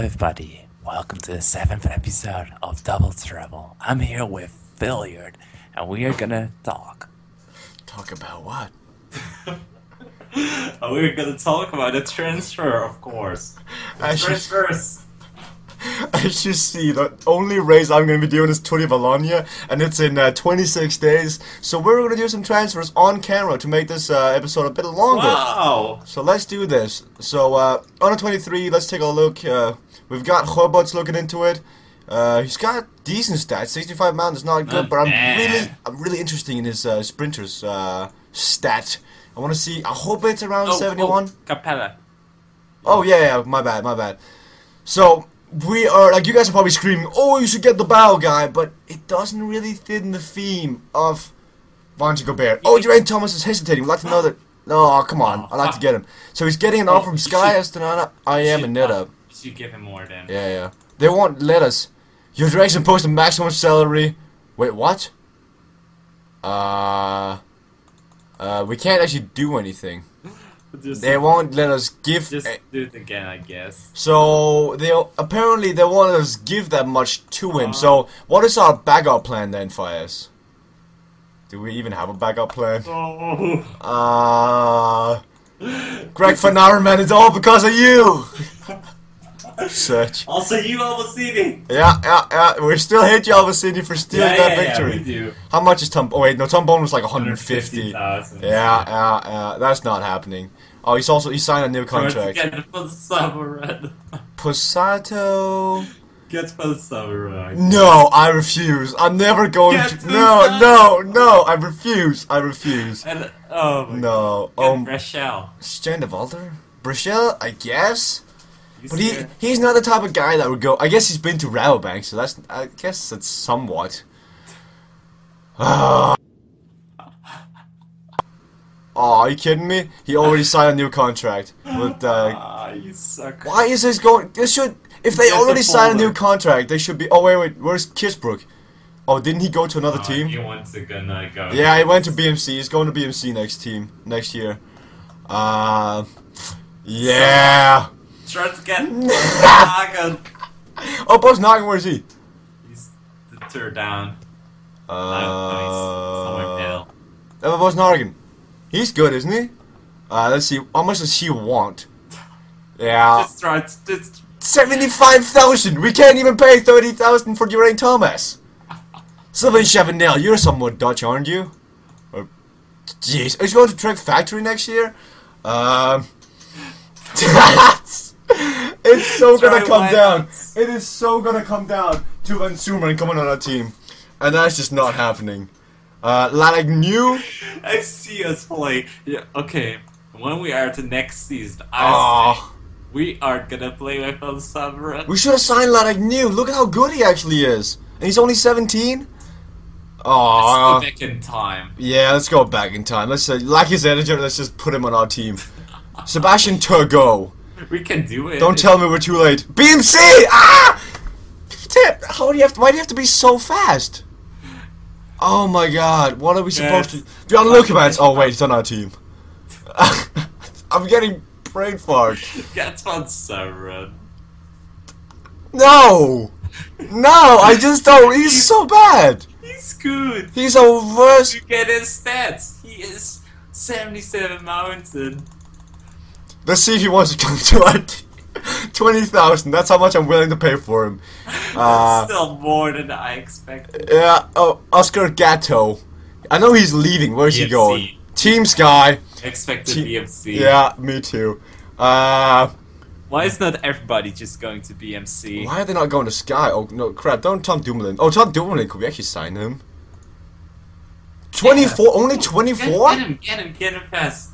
everybody, welcome to the seventh episode of Double Trouble. I'm here with Billiard, and we are gonna talk. Talk about what? We're gonna talk about the transfer, of course. The As you, transfers. as you see, the only race I'm going to be doing is Tour de Valonia, and it's in uh, 26 days. So we're going to do some transfers on camera to make this uh, episode a bit longer. Wow! So let's do this. So uh, on the 23, let's take a look. We've got Hobots looking into it. Uh, he's got decent stats. 65 man is not good, Not but I'm bad. really, I'm really interested in his uh, sprinters uh, stat. I want to see. I hope it's around Oh, 71. oh, Capella. Oh yeah, yeah, my bad, my bad. So we are like you guys are probably screaming, "Oh, you should get the bow guy," but it doesn't really fit in the theme of Van Gobert. Oh, Geraint Thomas is hesitating. We'd like to know that. No, come on, I'd like to get him. So he's getting an offer from Sky, Astana, IAM, and NetApp. You give him more then. Yeah, yeah. They won't let us. Your direction post a maximum salary. Wait, what? Uh, uh, we can't actually do anything. Just, They won't let us give. just do it again, I guess. So they apparently they want us give that much to him. So what is our backup plan then, Fires? Do we even have a backup plan? Oh, Uh, Greg Avermaet, it's all because of you. Such. also, you almost eating. Yeah, yeah, yeah. We still hate you, Alva City, for stealing Yeah, that yeah, victory. yeah, we do. How much is Tom? Oh wait, no, Tom Bone was like 150. 150,000. Yeah, yeah, yeah. That's not happening. Oh, he's also he signed a new contract. Get for the summer run. Posato. Get for the summer run. No, I refuse. I'm never going Get to. No, no, no. I refuse. I refuse. And oh my No. God. Um, Rachel. Stijn Devolder? Brichelle, I guess. You But he her? he's not the type of guy that would go. I guess he's been to Rabobank, so that's. I guess that's somewhat. Ah. Oh, are you kidding me? He already signed a new contract with. Uh, Ah, you suck. why is this going? This should. If they He has a already signed a new contract, they should be. Oh wait, wait. Where's Kisbrook? Oh, didn't he go to another Oh, team? He wants to gonna go. Yeah, he went to BMC. He's going to BMC next team next year. Uh, yeah. Try to get Hagen. Oh, Buzz Noggin, where is he? He's the third down. Uh, Somewhere middle. uh, Buzz Noggin. He's good, isn't he? Uh, let's see. How much does he want? Yeah, Just try to just seventy-five thousand. We can't even pay thirty thousand for Geraint Thomas. Sylvain Chavanel, you're somewhat Dutch, aren't you? Or- Jeez, is he going to Trek Factory next year? Um. it's so gonna come down. It is so gonna come down to Van Sumer coming on our team, and that's just not happening. Uh, Lanek new. I see us play. Yeah, okay. When we are to next season, I Oh, we are gonna play with El Sabra. we should have signed Lanek new. Look at how good he actually is, and he's only 17. Oh, Let's go back in time. yeah. Let's go back in time. Let's say, like his editor, let's just put him on our team. Sebastian Turgot. We can do it. Don't tell me we're too late. BMC! Ah! Damn, How do you have to, why do you have to be so fast? Oh my god, what are we supposed Yes. to do? On look commands. Oh wait, it's on our team. I'm getting brain fart. Get Van Sabra. No! No, I just don't. He's so bad. He's good. He's a worst. You get his stats. He is 77 mountain. Let's see if he wants to come to our team. 20,000. That's how much I'm willing to pay for him. Uh, Still more than I expected. Yeah, oh, Oscar Gatto. I know he's leaving. Where's he going? Team Sky. Expected Te- BMC. Yeah, me too. Uh, Why is not everybody just going to BMC? why are they not going to Sky? Oh, no, crap. Don't Tom Dumoulin. Oh, Tom Dumoulin. Could we actually sign him? 24? Only Get, 24? get him, get him, get him fast.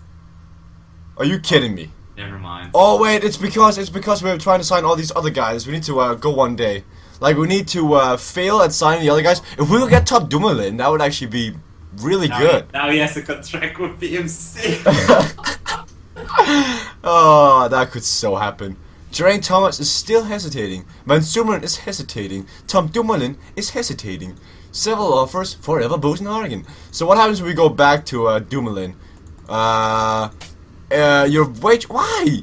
Are you kidding me? Never mind. Oh, wait. It's because it's because we're trying to sign all these other guys. We need to uh, go one day. Like, we need to uh, fail at signing the other guys. If we could get Tom Dumoulin, that would actually be really now, good. Now he has a contract with BMC. oh, that could so happen. Geraint Thomas is still hesitating. Van Sumeren is hesitating. Tom Dumoulin is hesitating. Several offers for Edvald Boasson Hagen. So what happens if we go back to uh, Dumoulin? Uh, uh, your wage. Why?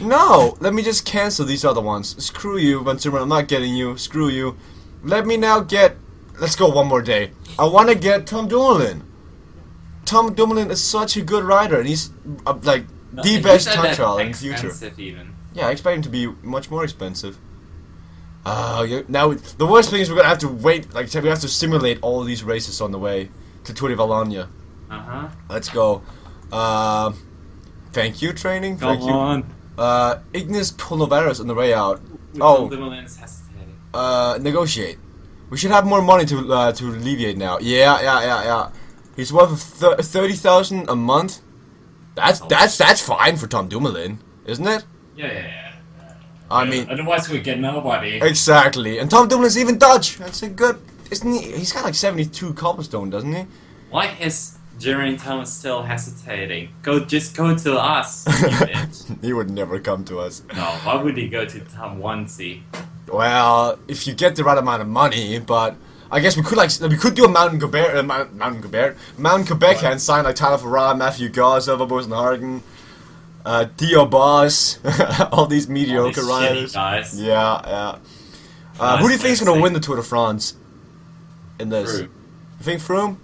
No, let me just cancel these other ones. Screw you, Zimmer. I'm not getting you. Screw you. Let me now get. Let's go one more day. I want to get Tom Dumoulin. Tom Dumoulin is such a good rider, and he's uh, like No, the best time trial in the future. even. Yeah, I expect him to be much more expensive. Uh, yeah, now the worst thing is we're gonna have to wait. Like we have to simulate all these races on the way to Tour de Valogna. Uh huh. Let's go. Uh, thank you, training. Come thank you. on. Uh, Ignis Pulveris on the way out. Oh. Oh. Dumoulin is hesitating. Uh, negotiate. We should have more money to uh, to alleviate now. Yeah, yeah, yeah, yeah. He's worth th- thirty thousand a month. That's Oh. that's that's fine for Tom Dumoulin, isn't it? Yeah, yeah, yeah. I Yeah, mean, otherwise we get nobody. exactly. And Tom Dumoulin's even Dutch. That's a good. Isn't he? He's got like seventy-two cobblestone, doesn't he? Why is Geraint Thomas still hesitating? Go, just go to us. he would never come to us. No, why would he go to Tom Onesie? Well, if you get the right amount of money, but I guess we could like we could do a Mountain Qhubeka, uh, Mount, Mountain Qhubeka, Mountain Qhubeka, and sign like Tyler Farrar, Matthew Goss, Silva Boasson Hagen, uh, Dio Boss, all these All mediocre these riders. guys. Yeah, yeah. Uh, who do you think is gonna win the Tour de France? In this, True. you think Froome?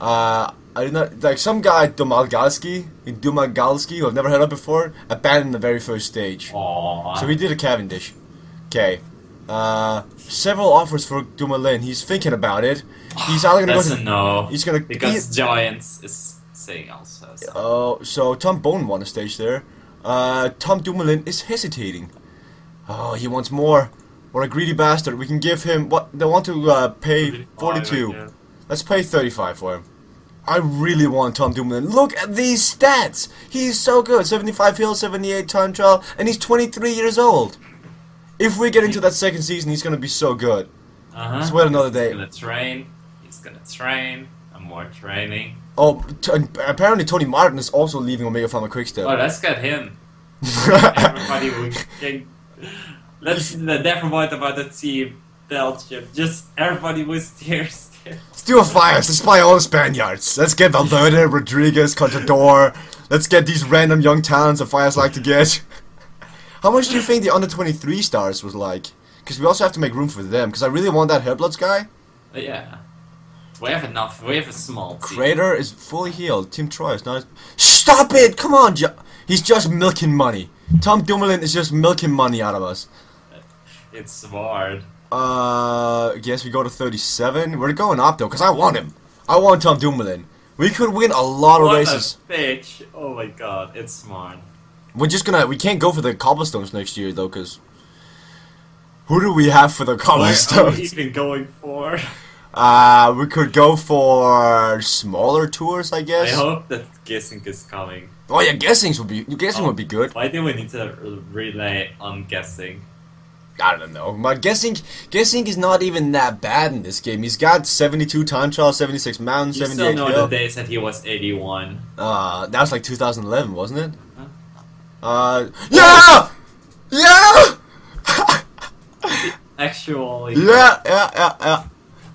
Uh, I did not like some guy Domagalski, Domagalski, who I've never heard of before, abandoned the very first stage. Aww. So we did a Cavendish. Okay. Uh, several offers for Dumoulin. He's thinking about it. He's either gonna go to. no. He's gonna. because he- Giants is saying also. So. Oh, so Tom Bone won a stage there. Uh, Tom Dumoulin is hesitating. Oh, he wants more. What a greedy bastard. We can give him what they want to uh, pay 42. Let's pay 35 for him. I really want Tom Dumoulin. Look at these stats. He's so good. 75 hill, 78 time trial, and he's 23 years old. If we get into that second season, he's gonna be so good. Uh-huh. Let's wait another day. He's gonna train. He's gonna train. And more training. Oh, apparently Tony Martin is also leaving Omega Pharma Quickstep. Oh, let's get him. Everybody will get. Let's never mind about the team Belgium. Just everybody was steer steer. Let's do a fire. Let's buy all the Spaniards. Let's get Valverde, Rodriguez, Contador. Let's get these random young talents that Fires like to get. How much do you think the under 23 stars was like? Because we also have to make room for them. Because I really want that Herbloods guy. Yeah. We have enough. We have a small team. Kreder is fully healed. Team Troy is not. Stop it! Come on, jo- he's just milking money. Tom Dumoulin is just milking money out of us. It's smart. Uh, guess we go to 37. We're going up though, because I want him. I want Tom Dumoulin. We could win a lot of What races. a bitch. Oh my god, it's smart. We're just gonna. We can't go for the cobblestones next year though, because who do we have for the cobblestones? What are we even going for? Uh, we could go for smaller tours, I guess. I hope that Gesink is coming. Oh yeah, guessings would be. Gesink Oh. would be good. Why do we need to relay on Gesink? I don't know. My Gesink, Gesink is not even that bad in this game. He's got 72 time trial, 76 mountain, You still 78 know hill. the days that he was 81. Uh, that was like 2011, wasn't it? Uh, yeah, yeah, Actually, yeah, yeah, yeah, yeah.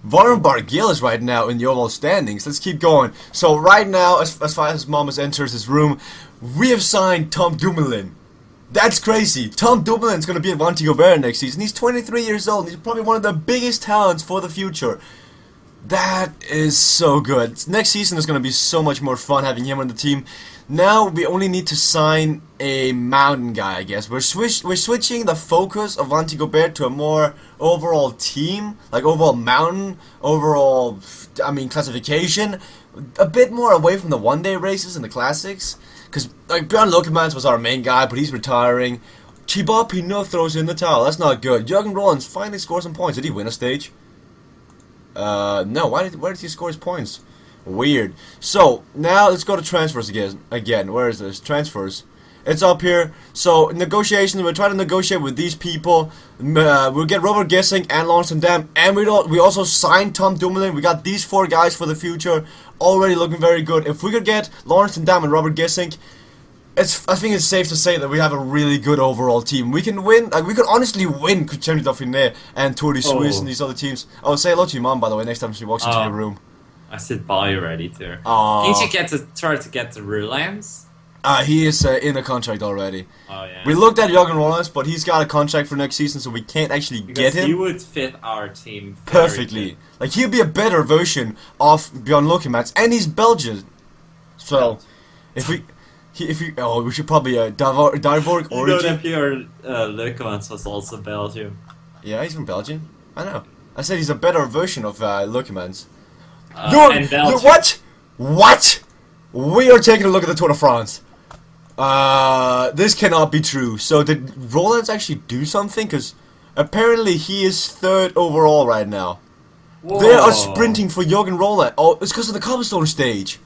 Warren Barguil is right now in the overall standings. Let's keep going. So right now, as, as far as Mamas enters his room, we have signed Tom Dumoulin. That's crazy. Tom Dumoulin's going to be at Monte Gobert next season. He's 23 years old. And he's probably one of the biggest talents for the future. That is so good. Next season is going to be so much more fun having him on the team. Now we only need to sign a mountain guy, I guess. We're switch we're switching the focus of Monte Gobert to a more overall team, like overall mountain, overall, I mean classification, a bit more away from the one day races and the classics. Because like Björn Leukemans was our main guy, but he's retiring. Thibaut Pinot throws in the towel. That's not good. Jurgen Roelandts finally scores some points. Did he win a stage? Uh, no. Why did where did he score his points? Weird. So now let's go to transfers again. Again, where is this transfers? It's up here. So negotiations. We're trying to negotiate with these people. Uh, we'll get Robert Gesink and Laurens ten Dam, and we don't. We also signed Tom Dumoulin. We got these four guys for the future. Already looking very good. If we could get Laurens ten Dam and Robert Gesink, it's. I think it's safe to say that we have a really good overall team. We can win. Like we could honestly win Champions Dauphiné and Tour de Suisse Oh. and these other teams. Oh, say hello to your mom by the way next time she walks into Oh. your room. I said bye already too. Aw. Can't you get to try to get the Rulans? Uh, he is uh, in a contract already. Oh yeah. We looked at Jürgen Roelandts, but he's got a contract for next season, so we can't actually because get him he would fit our team perfectly. good. Like he'll be a better version of Bjorn Leukemans, and he's Belgian. So if we, he, if we, oh, we should probably uh, Davor, Darvork You know origin. that Pierre uh, was also Belgian. Yeah, he's from Belgium. I know. I said he's a better version of uh, Leukemans. Uh, You're, and you Belgium. what? What? We are taking a look at the Tour de France. Uh, this cannot be true. So did Roelandts actually do something? Because apparently he is third overall right now. They are sprinting for Jürgen Roelandts. Oh, it's because of the cobblestone stage.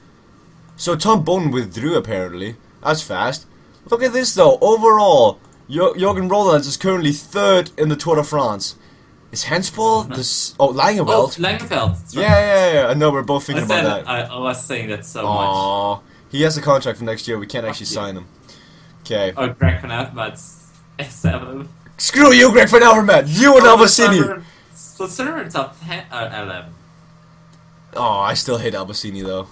So Tom Bone withdrew apparently. That's fast. Look at this though. Overall, Jürgen Roelandts is currently third in the Tour de France. Is Henspol this? Oh, Oh, Langeveld. Langeveld. yeah, yeah, yeah. I know we're both thinking about that. I, I was saying that so much. Aww. He has a contract for next year. We can't actually you. sign him. Okay. Oh, Greg Van Avermaet's seven. Screw you, Greg Van Avermaet. You and Albasini. Consider top ten, uh, eleven. Oh, I still hate Albasini though.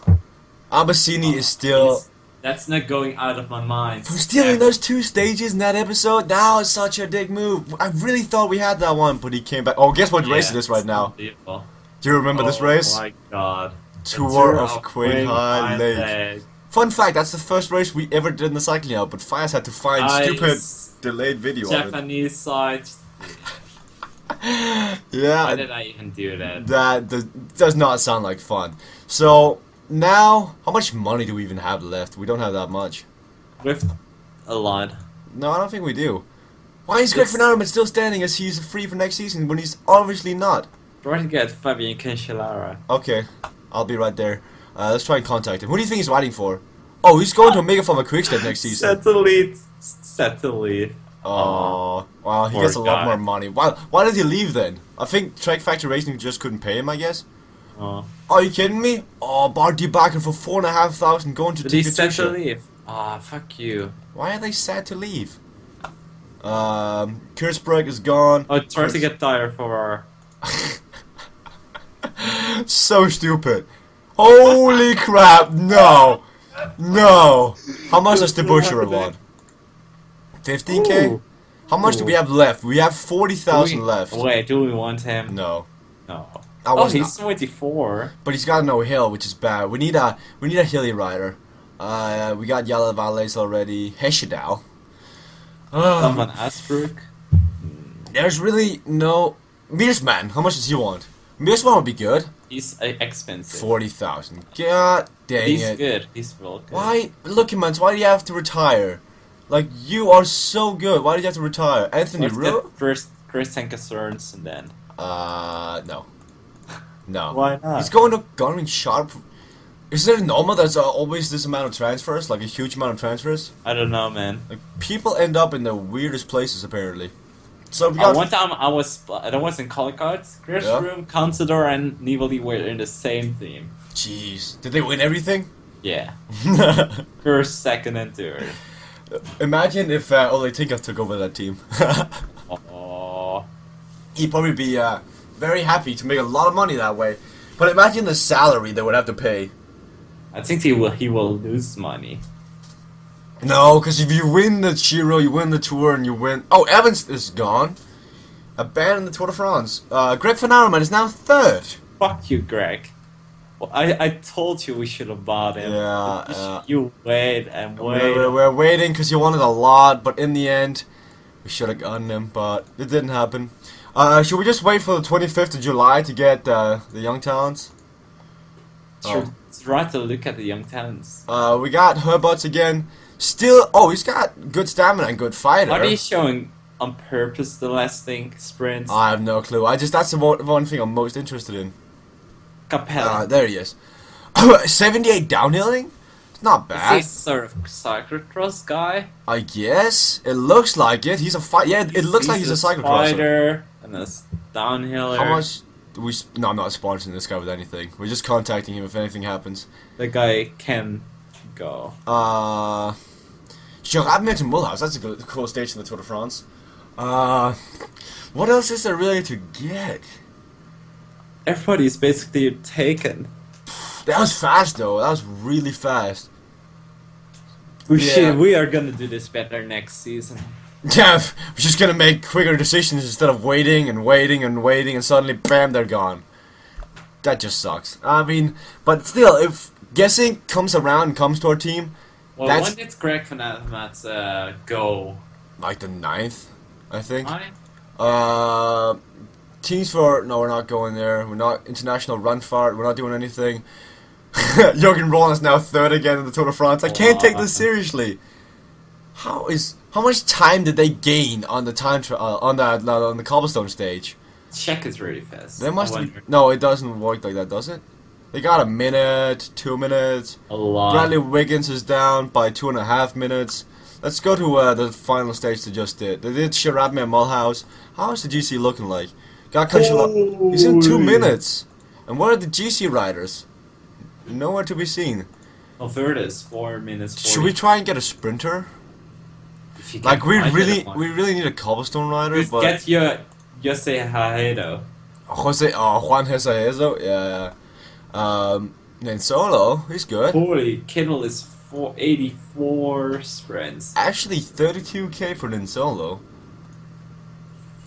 Albasini is still. That's not going out of my mind. From stealing Ever. those two stages in that episode, now it's such a dick move. I really thought we had that one, but he came back. Oh, guess what race it Yeah, right now? unbelievable. Do you remember this Oh race? my god. The Tour of Qinghai Lake. Lake. Fun fact, that's the first race we ever did in the cycling out, but Fias had to find I stupid delayed video of it. Japanese side. Yeah, Why did I even do that? that does, does not sound like fun. So, now, how much money do we even have left? We don't have that much. With a lot. No, I don't think we do. Why is Greg It's- Van Avermaet still standing as he's free for next season when he's obviously not? Try to get Fabian Cancellara. Okay, I'll be right there. Uh, let's try and contact him. Who do you think he's riding for? Oh, he's going to Omega from a quickstep next season. Set to lead. Set to lead. Oh, wow, he Poor gets a lot guy. more money. Why, why did he leave then? I think Trek Factory Racing just couldn't pay him, I guess. Oh. Are you kidding me? Oh, Bart Backer for four and a half thousand going to But he's set to leave. Ah, fuck you. Why are they sad to leave? Um, Kurtzberg is gone. Oh, try to get tired for our so stupid. Holy crap, no. No. How much does the butcher want? 15k? Ooh. How much do we have left? We have 40,000 We- left. Wait, do we want him? No. No. I Oh, he's 24. But he's got no hill, which is bad. We need a we need a hilly rider. Uh, we got Yala Valles already. Heshadal. Uh, van Asbroeck. there's really no Meersman. How much does he want? Meersman would be good. He's uh, expensive. Forty thousand. God dang he's it. good. He's real good. Why? Look, man. Why do you have to retire? Like you are so good. Why do you have to retire? Anthony Let's Rue? get first Christian concerns and then. Uh, no. No. Why not? He's going to Garmin Sharp. Is there normal that's uh, always this amount of transfers? Like a huge amount of transfers? I don't know, man. Like people end up in the weirdest places apparently. So Uh, one time I was I was in Color Cards. Chris Yeah. Room, Contador, and Nibali were in the same team. Jeez, did they win everything? Yeah. First, second, and third. Imagine if uh, Oleg Tinkov took over that team. Oh. He'd probably be uh, very happy to make a lot of money that way. But imagine the salary they would have to pay. I think he will he will lose money. No, because if you win the Giro, you win the Tour, and you win. Oh, Evans is gone. Abandoned the Tour de France. Uh, Greg Van Avermaet is now third. Fuck you, Greg. Well, I, I told you we should have bought him. Yeah, You, wait and We're, wait. we're, we're waiting because you wanted a lot, but in the end, we should have gotten him, but it didn't happen. Uh, should we just wait for the 25th of July to get uh, the young talents? Sure, Oh. It's right to look at the young talents. Uh, we got Herbots again. Still, oh, he's got good stamina and good fighter. Are they showing on purpose the last thing sprints? I have no clue. I just that's the one, one thing I'm most interested in. Capella. Uh, there he is. 78 downhilling? It's not bad. Is he sort of cyclocross guy? I guess it looks like it. He's a fight. Yeah, it looks like he's a cyclocrosser. Spider and a downhiller. How much? We no, I'm not sponsoring this guy with anything. We're just contacting him if anything happens. The guy can go. Uh, Gerard mentioned Mulhouse. That's a good, cool station in the Tour de France. Uh, what else is there really to get? Everybody's basically taken. That was fast though. That was really fast. We Yeah. should. We are gonna do this better next season. Yeah, we're just gonna make quicker decisions instead of waiting and waiting and waiting and suddenly bam they're gone. That just sucks. I mean, but still, if Gesink comes around and comes to our team, Well, That's- when did Greg Van Avermaet uh, go? like the ninth, I think. I Uh, teams for no, we're not going there. We're not international run fart. We're not doing anything. Jurgen Roelandts is now third again in the Tour de France. I can't take this seriously. How is how much time did they gain on the time tra- uh, on that on the cobblestone stage? check is really fast. There must be no. It doesn't work like that, does it? They got a minute, two minutes. a lot. Bradley Wiggins is down by two and a half minutes. Let's go to uh, the final stage they just did. They did Sharabmi and Mulhouse. How is the GC looking like? Got Kanchello- He's in two minutes. And where are the GC riders? Nowhere to be seen. Oh, there it is. Four minutes. 40. Should we try and get a sprinter? If you can Like we really, we really need a cobblestone rider. Just But get your Jose Haedo. Jose, oh Juan Jesaezo, yeah. Um, then Solo, he's good. Holy, Kittel is four eighty four sprints. Actually, 32k for Nizzolo.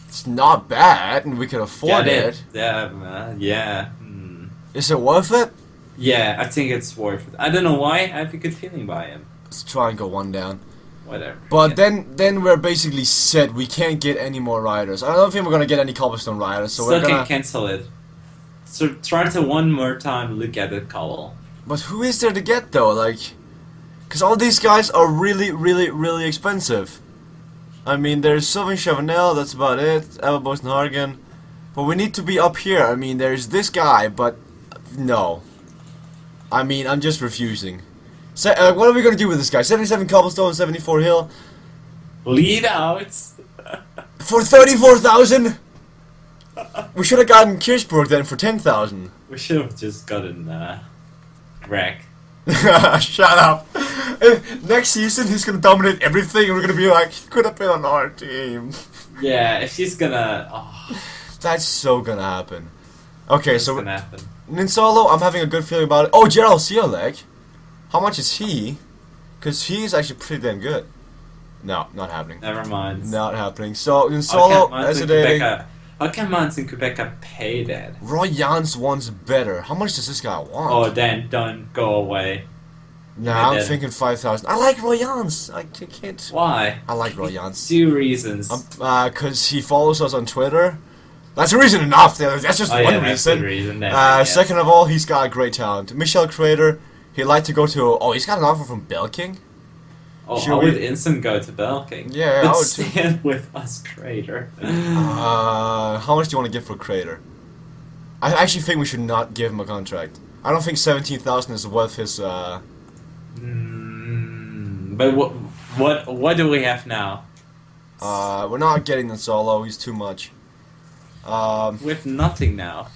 It's not bad, and we can afford Get it. it? Yeah, uh, yeah. Hmm. Is it worth it? Yeah, I think it's worth it. I don't know why. I have a good feeling by him. Let's try and go one down. Whatever. But Yeah. then, then we're basically set. We can't get any more riders. I don't think we're gonna get any cobblestone riders. So Still we're can gonna. cancel it. So try to one more time look at the cobble. But who is there to get though? Like, because all these guys are really, really, really expensive. I mean, there's Sylvain Chavanel. That's about it. Edvald Boasson Hagen. But we need to be up here. I mean, there's this guy, but no. I mean, I'm just refusing. Se- uh, what are we gonna do with this guy? 77 cobblestone, 74 hill Lead out. for 34,000. We should have gotten Kirchberg then for 10,000. we should have just gotten uh, Greg. Shut up. Next season he's gonna dominate everything, and we're gonna be like, he could have been on our team. Yeah, if she's gonna. Oh, That's so gonna happen. Okay, so gonna happen. Nizzolo, I'm having a good feeling about it. Oh, Gerald Ciolek. How much is he? Because he's actually pretty damn good. No, not happening. Never mind. Not happening. So How Nizzolo, can as Mans a and dating. Qhubeka- How can Mans and Qhubeka pay that? Roy Jans wants better. How much does this guy want? Oh, then don't go away. nah, I'm thinking 5,000. I like Roy Jans. I can't. Why? I like Roy Jans. Two reasons. Um, uh, he follows us on Twitter. That's a reason enough. That's just oh, one yeah, reason. reason. Uh. Second of all, he's got great talent. Michel Kreder, he'd like to go to. Oh, he's got an offer from Belkin. Oh, should I we- would instant go to Belkin. Yeah, but I would too. stand with us, Kreder. Uh, how much do you want to give for Kreder? I actually think we should not give him a contract. I don't think seventeen thousand is worth his. Uh, Mm, but what, what, what do we have now? uh, we're not getting the solo. He's too much. Um, We have nothing now.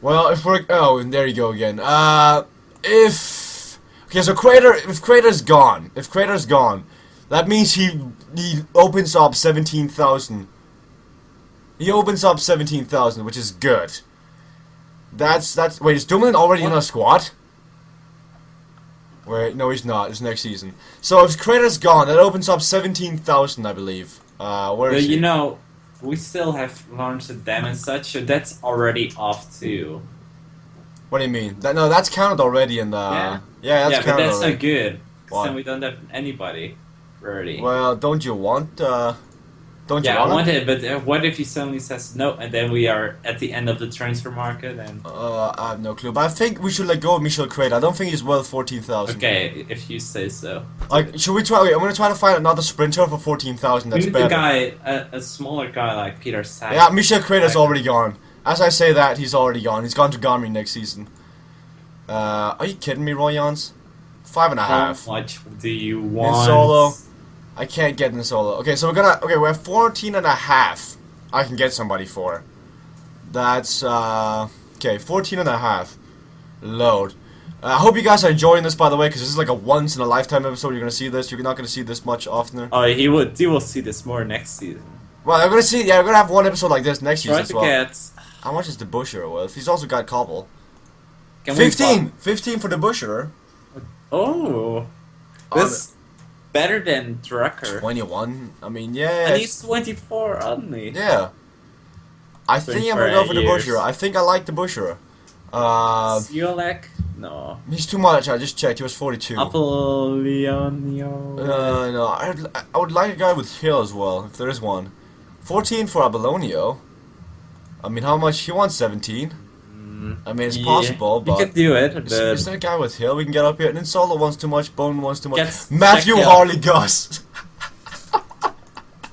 well, if we're oh, and there you go again. Uh, if okay, so Kreder, if Kreder's gone, if Kreder's gone, that means he he opens up seventeen thousand. He opens up seventeen thousand, which is good. That's that's wait, is Dumoulin already in What? our squad? Wait, no, he's not. It's next season. So if Kreder's gone, that opens up seventeen thousand, I believe. Uh, where But is he? you know, we still have launched a dam and such, so that's already off too. What do you mean? That, no, that's counted already in the. Yeah. Yeah, that's yeah, but counted that's already. not good. 'cause Why? then we don't have anybody ready. Well, don't you want? Uh, don't yeah, you I want? want it, but uh, what if he suddenly says no, and then we are at the end of the transfer market? And Uh, I have no clue, but I think we should let go of Michel Kreder. I don't think he's worth fourteen thousand. okay, if you say so. Like, should we try? Wait, I'm gonna try to find another sprinter for fourteen thousand. We That's need better. a guy, a, a smaller guy like Peter Sack. Yeah, Michel Kreder's Right. already gone. As I say that, he's already gone. He's gone to Garmin next season. Uh, are you kidding me, Roy Jans? Five and a How half. much do you want? In solo. I can't get in solo. Okay, so we're gonna. Okay, we're 14 and a half. I can get somebody for. That's uh. Okay, 14 and a half. Load. Uh, I hope you guys are enjoying this, by the way, because this is like a once in a lifetime episode. You're gonna see this. You're not gonna see this much oftener. Oh, he would. He will see this more next season. Well, I'm gonna see. Yeah, we're gonna have one episode like this next season Try as well. get. How much is the Busher worth? He's also got Cobble. Can 15! 15 for the Busher. Oh, this better than Drucker. 21. I mean, yeah. And he's 24 only. Yeah. I think I'm gonna go for the years. Busher. I think I like the Busher. Uh, Ciolek? No. he's too much. I just checked. He was 42. Apollonio. Uh, no, I'd, I would like a guy with Hill as well, if there is one. 14 for Apollonio. I mean, how much? He wants 17. Mm, I mean, it's yeah. possible, You but... could do it, Is, but is there a guy with Hill we can get up here? And then Solo wants too much, Bone wants too much. Matthew. Harley Goss!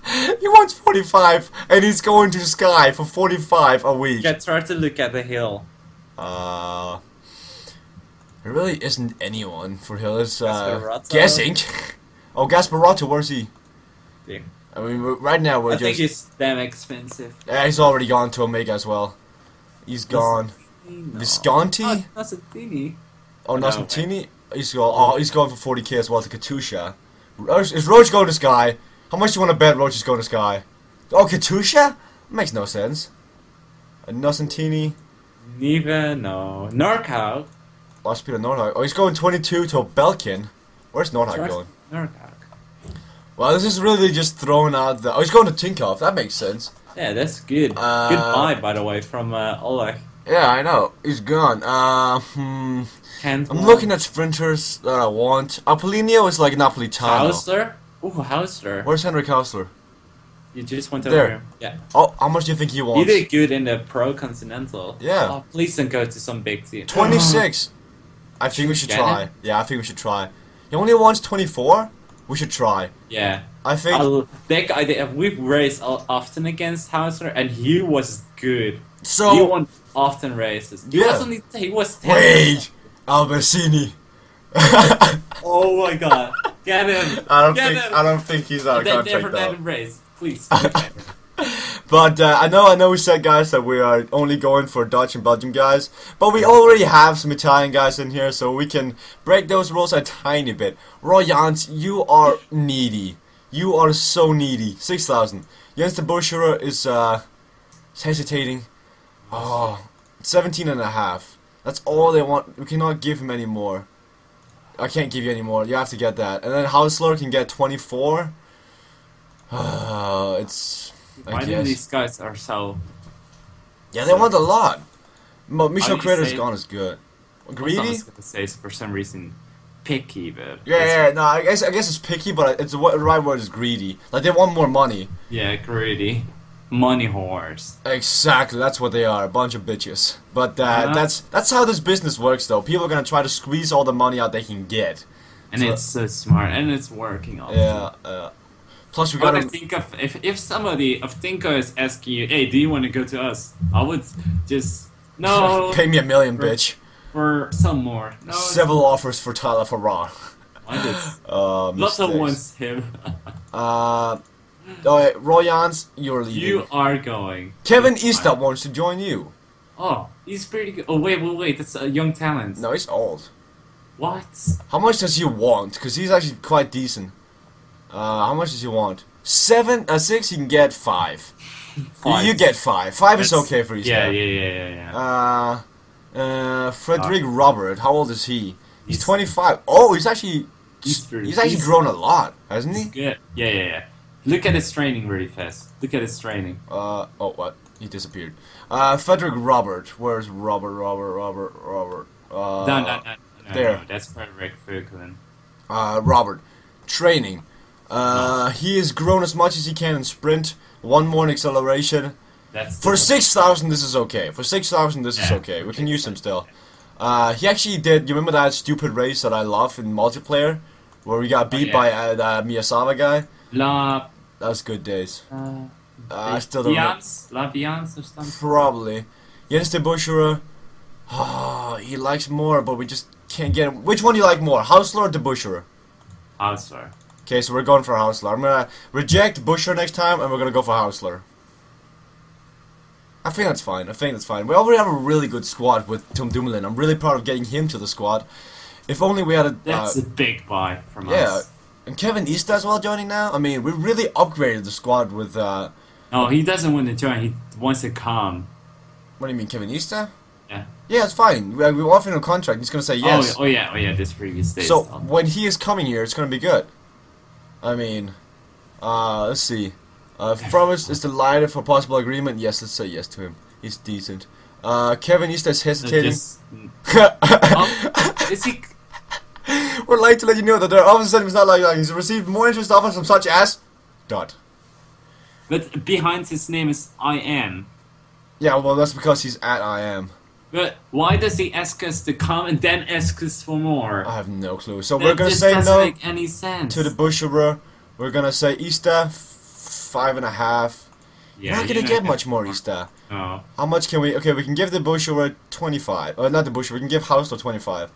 he wants 45, and he's going to Sky for 45 a week. yeah, try to look at the hill. Uh, there really isn't anyone for Hill. It's uh, Gesink. oh, Gasparotto, where's he? I mean, right now we're I think just. it's damn expensive. Yeah, he's already gone to Omega as well. He's gone. No. Visconti? Oh, Nascentini. Oh, Nascentini? He's going. Oh, he's going for 40k as well to Katusha. Roach, is Roach going to Sky? How much do you want to bet Roach is going to Sky? Oh, Katusha? Makes no sense. Nascentini. Neva, no. Norcal. Lost Peter Nordhaug. Oh, he's going 22 to Belkin. Where's Nordhaug going? Norcal. Well, this is really just throwing out the. Oh, he's going to Tinkoff. That makes sense. Yeah, that's good. Uh, Goodbye, by the way, from uh, Oleg. Yeah, I know. He's gone. Uh, hmm. I'm looking at sprinters that I want. Apollino is like Napolitano. Haussler? Ooh, Haussler. Where's Henrik Haussler? You just went There. over him. Yeah. Oh, how much do you think he You wants? did good in the Pro Continental. Yeah. Oh, please don't go to some big team. 26. I think we should try. it? Yeah, I think we should try. He only wants 24. We should try. Yeah. I think. I'll, that guy, they- we've raced often against Haussler, and he was good. he so won often races. He Yeah. was only he was 10. wait, Albertini. Oh my god. Get him. I don't Get think. him. I don't think he's out of Then never let him race. Please. But uh, I know, I know, we said guys that we are only going for Dutch and Belgium guys, but we already have some Italian guys in here, so we can break those rules a tiny bit. Roy Jans, you are needy. You are so needy. Six thousand. Jens de Buscher is uh, hesitating. Oh, 17 and a half. That's all they want. We cannot give him any more. I can't give you any more. You have to get that. And then Haussler can get 24. Uh, it's. I Why do guess. these guys are so Yeah, they want a lot. But Michel you Kreder's say- gone is good. I Greedy? was gonna say for some reason picky, but Yeah, it's- yeah, no, I guess I guess it's picky, but it's the wo- right word is greedy. Like they want more money. yeah, greedy, money whores. Exactly, that's what they are, a bunch of bitches. But uh, Uh-huh. that's that's how this business works, though. People are gonna try to squeeze all the money out they can get. And So- it's so smart, and it's working. Also. Yeah. Uh, plus, we But I gotta. think of if if somebody of Tinko is asking you, hey, do you want to go to us? I would just no Pay me a million, bitch. for some more. No, Several offers for Tyler just Uh, Lotta mistakes. wants him. Uh, oh, Roy Jans, you're leaving. you are going. Kevin It's wants to join you. Oh, he's pretty good. Oh wait, wait, wait. That's a young talent. No, he's old. What? How much does he want? Because he's actually quite decent. Uh, how much does he want? Seven, uh, six. You can get five. You- Five. You, get five. Five is okay for you. Yeah, yeah, yeah, yeah, yeah. Uh, uh, Frederick Robert. How old is he? He's He's- 25. Oh, he's actually He's he's, actually he's- grown a lot, hasn't he? Good. Yeah, yeah, yeah. Look at his training really fast. Look at his training. Uh, oh, what? He disappeared. Uh, Frederick Robert. Where's Robert? Robert? Robert? Robert? Uh, no, no, no, no, there. no. That's Frederick Ferkelin. uh, Robert. Training. Uh, he has grown as much as he can in sprint. One more in acceleration. That's For six thousand, this is okay. For six thousand, this is okay. We can use him still. Uh, he actually did. You remember that stupid race that I love in multiplayer, where we got beat yeah. by uh, the Miyazawa guy? La. That was good days. Uh, Uh, I still don't know. Viance? La Viance or something? Probably. Jens de Buscherer. Oh, he likes more, but we just can't get him. Which one do you like more, Haussler or de Buscherer? Haussler. Okay, so we're going for Haussler. I'm gonna reject Busher next time, and we're gonna go for Haussler. I think that's fine. I think that's fine. We already have a really good squad with Tom Dumoulin. I'm really proud of getting him to the squad. If only we had a That's uh, a big buy from yeah, us. and Kevin East as well joining now. I mean, we really upgraded the squad with. Uh, No, he doesn't want to join. He wants to come. what do you mean, Kevin Easter? Yeah. Yeah, it's fine. We, we offer him a contract. He's gonna say yes. Oh, oh yeah, oh yeah. This previous day. so when he is coming here, it's gonna be good. I mean, uh, let's see. Uh, Promise is delighted for possible agreement. Yes, let's say yes to him. He's decent. Uh, Kevin is hesitating. oh, is he? Would like to let you know that there officer said he's not like that. He's received more interest offers from such as dot. But behind his name is IAM. Yeah, well, that's because he's at IAM. But why does he ask us to come and then ask us for more? I have no clue. So That we're gonna say no make any sense. to the Busherer. We're gonna say Easter five and a half. yeah, not gonna get much more Easter. No. How much can we? Okay, we can give the Busherer twenty-five. Uh, not the Busherer. We can give Haussler twenty-five.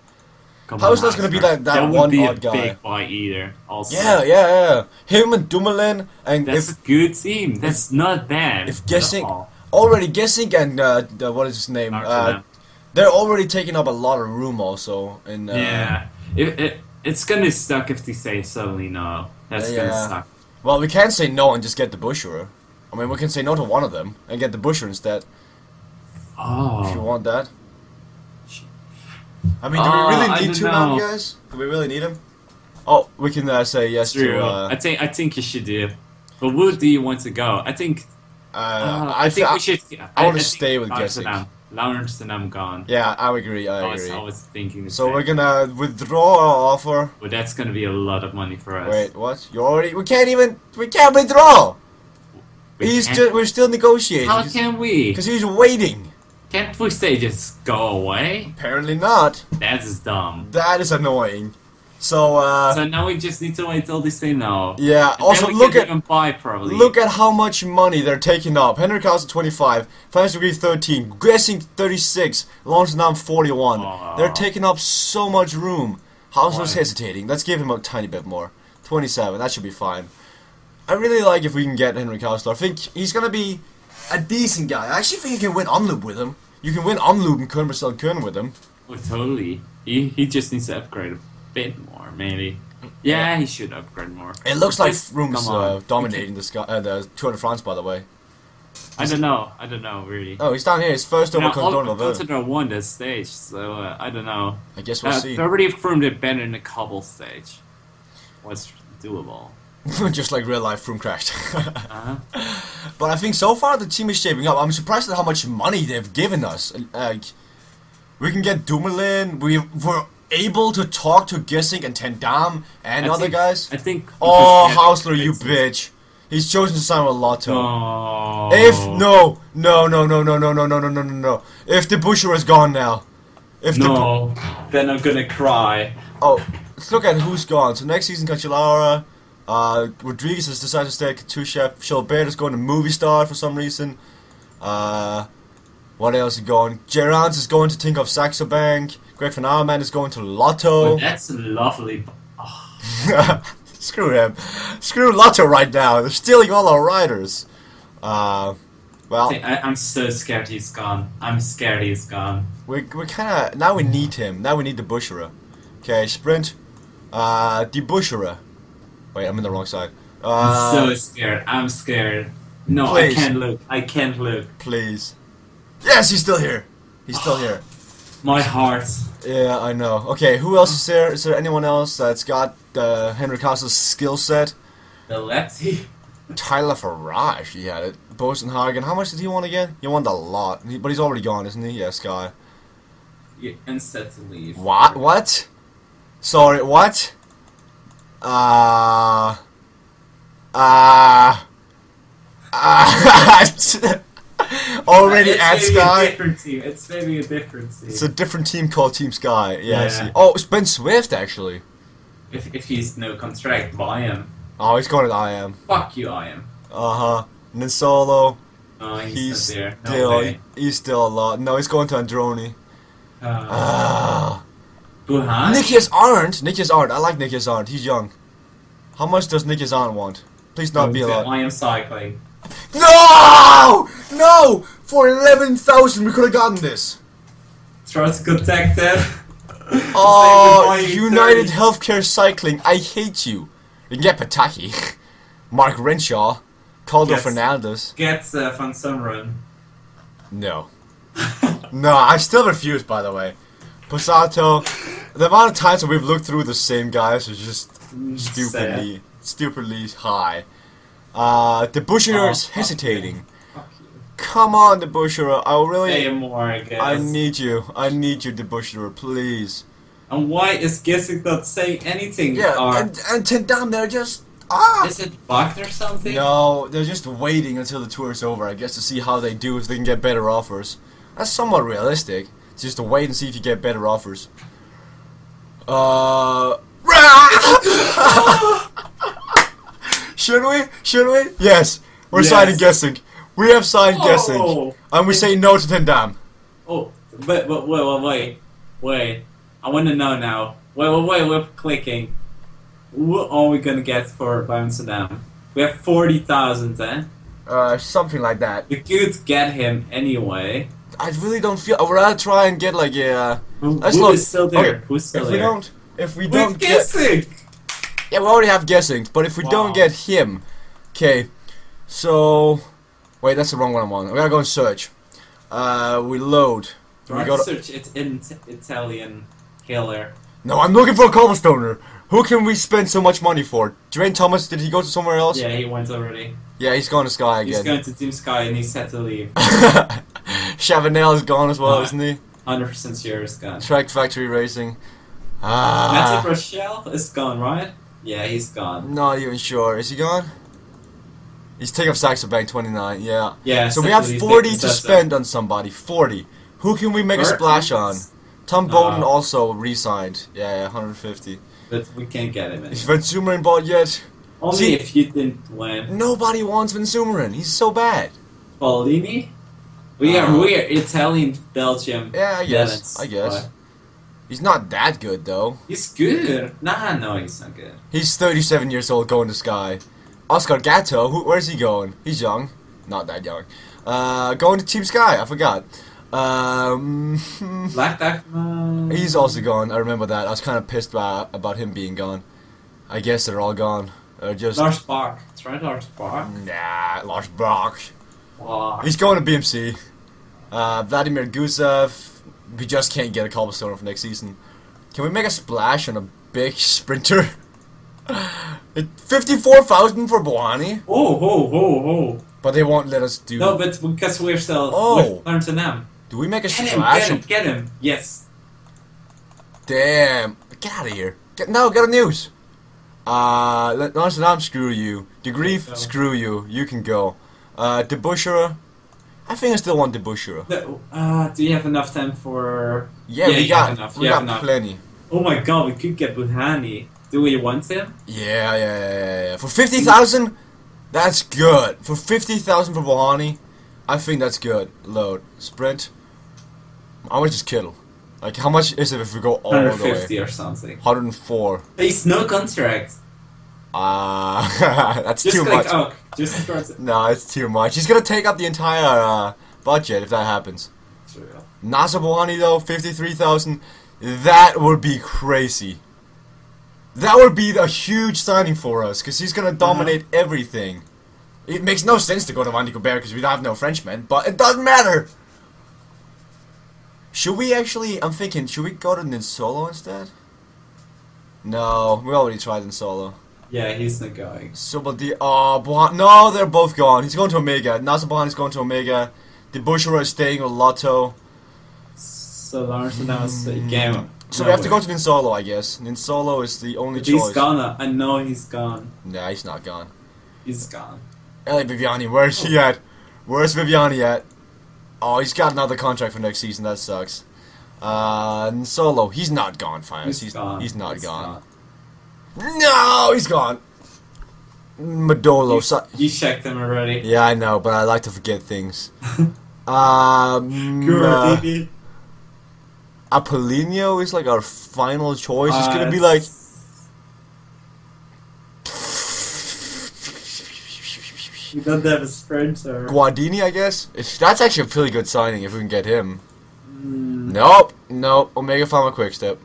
Come How's on, gonna be like that That one be odd guy? big either. Also. Yeah, yeah, yeah. Him and Dumoulin and That's if a good team. That's not bad. if Gesink. Already Gesink and uh, the, what is his name? Uh, they're already taking up a lot of room also. In uh, yeah. It, it, it's gonna suck if they say suddenly no. That's Yeah. gonna suck. Well, we can't say no and just get the busher. I mean, we can say no to one of them and get the Busher instead. Oh. If you Oh. want that. I mean, do Uh, we really need two now, guys? Do we really need him? Oh, we can uh, say yes True. to. Uh, I think I think you should do. But where do you want to go? I think. Uh, Uh, I, I think thi- we should. I wanna think stay with Amsterdam. Amsterdam gone. Yeah, I agree. I I was, agree. I was thinking the So same. we're gonna withdraw our offer. But that's gonna be a lot of money for us. Wait, what? You already? We can't even. We can't withdraw. We He's just. We're still negotiating. How can we? Because he's waiting. Can't we say just go away? Apparently not. That is dumb. That is annoying. So uh, so now we just need to wait till they say no. yeah. And Also, look at. Look at how much money they're taking up. Henry Castle 25, Finance Degree 13, Gesink 36, Launchdown 41. Aw. They're taking up so much room. Hauser's Why? hesitating. Let's give him a tiny bit more. 27, that should be fine. I really like if we can get Henry Castle. I think he's gonna be a decent guy. I actually think you can win Omloop with him. You can win Omloop and Kern Kern with him. Oh, totally. He he just needs to upgrade a bit more, maybe. Yeah, he should upgrade more. It looks like Just- Froome's uh, dominating the, sky, uh, the Tour de France, by the way. I don't know. I don't know really. Oh, he's down here. His first over Now, Condor Al- Contador won this stage, so uh, I don't know. I guess we'll Uh, see. they already affirmed it better in the cobble stage. Was doable. Just like real life, Froome crashed. Uh-huh. but I think so far the team is shaping up. I'm surprised at how much money they've given us. Like, we can get Dumoulin. We were able to talk to Gesink and ten Dam and I other think- guys. I think. Oh, Haussler, you bitch! He's chosen to sign with Lotto. Oh. If no, no, no, no, no, no, no, no, no, no, no, no. If the Busher is gone now, if the No, then I'm gonna cry. Oh, let's look at who's gone. So next season, Cancellara, uh, Rodriguez has decided to stay at Katusha. Gilbert is going to Movistar for some reason. Uh, what else is going? Gerrans is going to Tinkoff Saxo Bank. Greg Van Aerman is going to Lotto. Oh, that's lovely. Oh, Screw him. Screw Lotto right now. They're stealing all our riders. Uh, well, I, I'm so scared he's gone. I'm scared he's gone. we we kind of now we need him. Now we need the Busherer. Okay, sprint. Uh, the Busherer. Wait, I'm in the wrong side. I'm Uh, so scared. I'm scared. No, please. I can't look. I can't look. Please. Yes, he's still here. He's still here. My heart. Yeah, I know. Okay, who else is there? Is there anyone else that's got uh, Henry Castle's skill set? The Letty. Tyler Farrar, he had it. Boasson Hagen, how much did he want again? He wanted a lot, but he's already gone, isn't he? Yeah, Sky. You instead to leave. What? What? Sorry, what? Uh. Uh. Uh. already it's at Sky? A different team. It's maybe a different team. It's a different team called Team Sky. Yeah, I see. Oh, it's Ben Swift actually. if, if he's no contract, buy him. Oh, he's going to IAM. Fuck you, IAM. Uh huh. And then Solo, No, he's, he's. No still way. he's still a lot. No, he's going to Androni. Uh. Buhan? Nikias Arndt. Nikias Arndt. I like Nikias Arndt. He's young. How much does Nikias Arndt want? Please not be a lot. IAM cycling. No! No! For eleven thousand, we could have gotten this. Trust protected. Oh, United Y30. Healthcare Cycling. I hate you. You can get Pataki, Mark Renshaw, Caldo. Fernandez. Get uh, Van Sumeren. No. no, I still refuse, by the way. Posato, the amount of times that we've looked through the same guys is just stupidly, stupidly high. Uh, the Bushier Oh, is hesitating. Come on, the Bushier. I really, more, I guess. I need you. I need you, the please. and why is Gesink not saying anything? Yeah, Or and and ten Dam, they're just ah. is it bugged or something? No, they're just waiting until the tour is over, I guess, to see how they do if they can get better offers. That's somewhat realistic. It's just to wait and see if you get better offers. Uh. Should we? Should we? Yes. We're Yes. signing Gesink. We have signed Gesink. And we say no to ten Dam. oh, but, but wait, wait, wait, wait. I want to know now. Wait, wait, wait. We're clicking. What are we gonna get for Amsterdam? We have forty thousand, eh? Uh, something like that. We could get him anyway. I really don't feel. I would rather try and get like a. Uh, Who, Let's who look. is still there? Okay, Who's still if there? we don't, if we We're don't get, Gesink. yeah, we already have Gesink. But if we Wow. don't get him, okay. So, wait, that's the wrong one I'm on. We gotta go and search. Uh, we load. We gotta, search it in Italian killer. no, I'm looking for a cobblestoner. Who can we spend so much money for? Dwayne Thomas? Did he go to somewhere else? Yeah, he went already. Yeah, he's gone to Sky again. He's going to Team Sky and he's set to leave. Chavanel is gone as well, Ah. isn't he? 100% sure is gone. Trek Factory Racing. Ah Matthew Ah, Rochelle is gone, right? Yeah, he's gone. not even sure. Is he gone? He's taking up Saxo Bank 29. Yeah. Yeah. So we have 40 to spend on somebody. 40. Who can we make a splash on? Tom Bowden No. also re-signed. Yeah, yeah, 150. But we can't get him in. Is Van Sumeren bought yet? Only See- if you didn't win. Nobody wants Van Sumeren. He's so bad. Paolini? We are Uh, we are Italian Belgium. Yeah, I guess. I guess. He's not that good though. He's good. Nah, no, he's not good. He's 37 years old going to Sky. Oscar Gatto, who, where's he going? He's young. Not that young. Uh, going to Team Sky, I forgot. Um, Black Duckman. he's also gone. I remember that. I was kind of pissed about, about him being gone. I guess they're all gone. Or just. Lars Bach. right, Lars Bach. Nah, Lars Brock. Bach. He's going to BMC. Uh, Vladimir Gusev. We just can't get a cobblestone for next season. Can we make a splash on a big sprinter? It- 54,000 for Bouhanni? Oh, oh, oh, oh. But they won't let us do. No, but because we're still Oh. with Laurens ten Dam. do we make a Get him, get him, get him. Yes. Damn! Get out of here! Get no, get a news. Uh, let Amsterdam, screw you. De Grief, So- screw you. You can go. Uh, Debusschere. I think I still want De. The- Uh, do you have enough time for? Yeah, Yeah, we got have enough, we you got have enough. plenty. Oh my god, we could get Bouhanni. Do we want him? Yeah, yeah, yeah, yeah. For fifty thousand, that's good. For fifty thousand for Bouhanni, I think that's good. Load sprint. How much is Kittel? Like, how much is it if we go all the way? 150 or something. 104. He's no contract. Ah, that's Just too much. Oak. Just it. No, it's too much. He's gonna take up the entire uh, budget if that happens. True. Nacer Bouhanni though, fifty-three thousand. That would be crazy. That would be a huge signing for us because he's gonna uh-huh. dominate everything. It makes no sense to go to Vandy Gobert because we don't have no Frenchmen, but it doesn't matter. Should we actually? I'm thinking, should we go to Nizzolo instead? No, we already tried Nizzolo. Yeah, he's not going. Subadi. Oh, Bohan. No, they're both gone. He's going to Omega. Nasa Bohan is going to Omega. Debusschere is staying with Lotto. So Lawrence and was a game. Hmm. So we have to go to Nizzolo, I guess. Nizzolo is the only He's choice. He's gone. I know he's gone. Nah, he's not gone. He's gone. Eli Viviani, where's he at? Where's Viviani at? Oh, he's got another contract for next season. That sucks. Uh, Nizzolo, he's not gone, fine. He's He's, gone. he's not He's gone. No, he's gone. Madolo. You, so- you checked him already. yeah, I know, but I like to forget things. um, Girl, uh, baby. Apollino is like our final choice. It's gonna Uh, be like We don't have a sprinter. Guardini, I guess. If that's actually a pretty good signing if we can get him. Mm, Nope, nope. Omega Pharma Quickstep.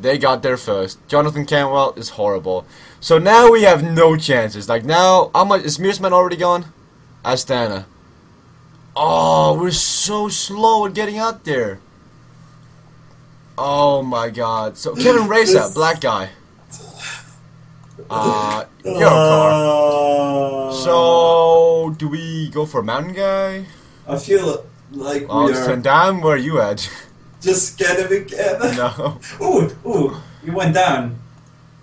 They got there first. Jonathan Cantwell is horrible. So now we have no chances. Like now, how much is Meersman already gone? Astana. Oh, we're so slow at getting out there. Oh my god. So Kevin Reza, This- black guy. Uh, your car. So, do we go for a mountain guy? I feel like Oh, we it's are ten Dam, where are you at? just getting again. no. Ooh, ooh, you went down.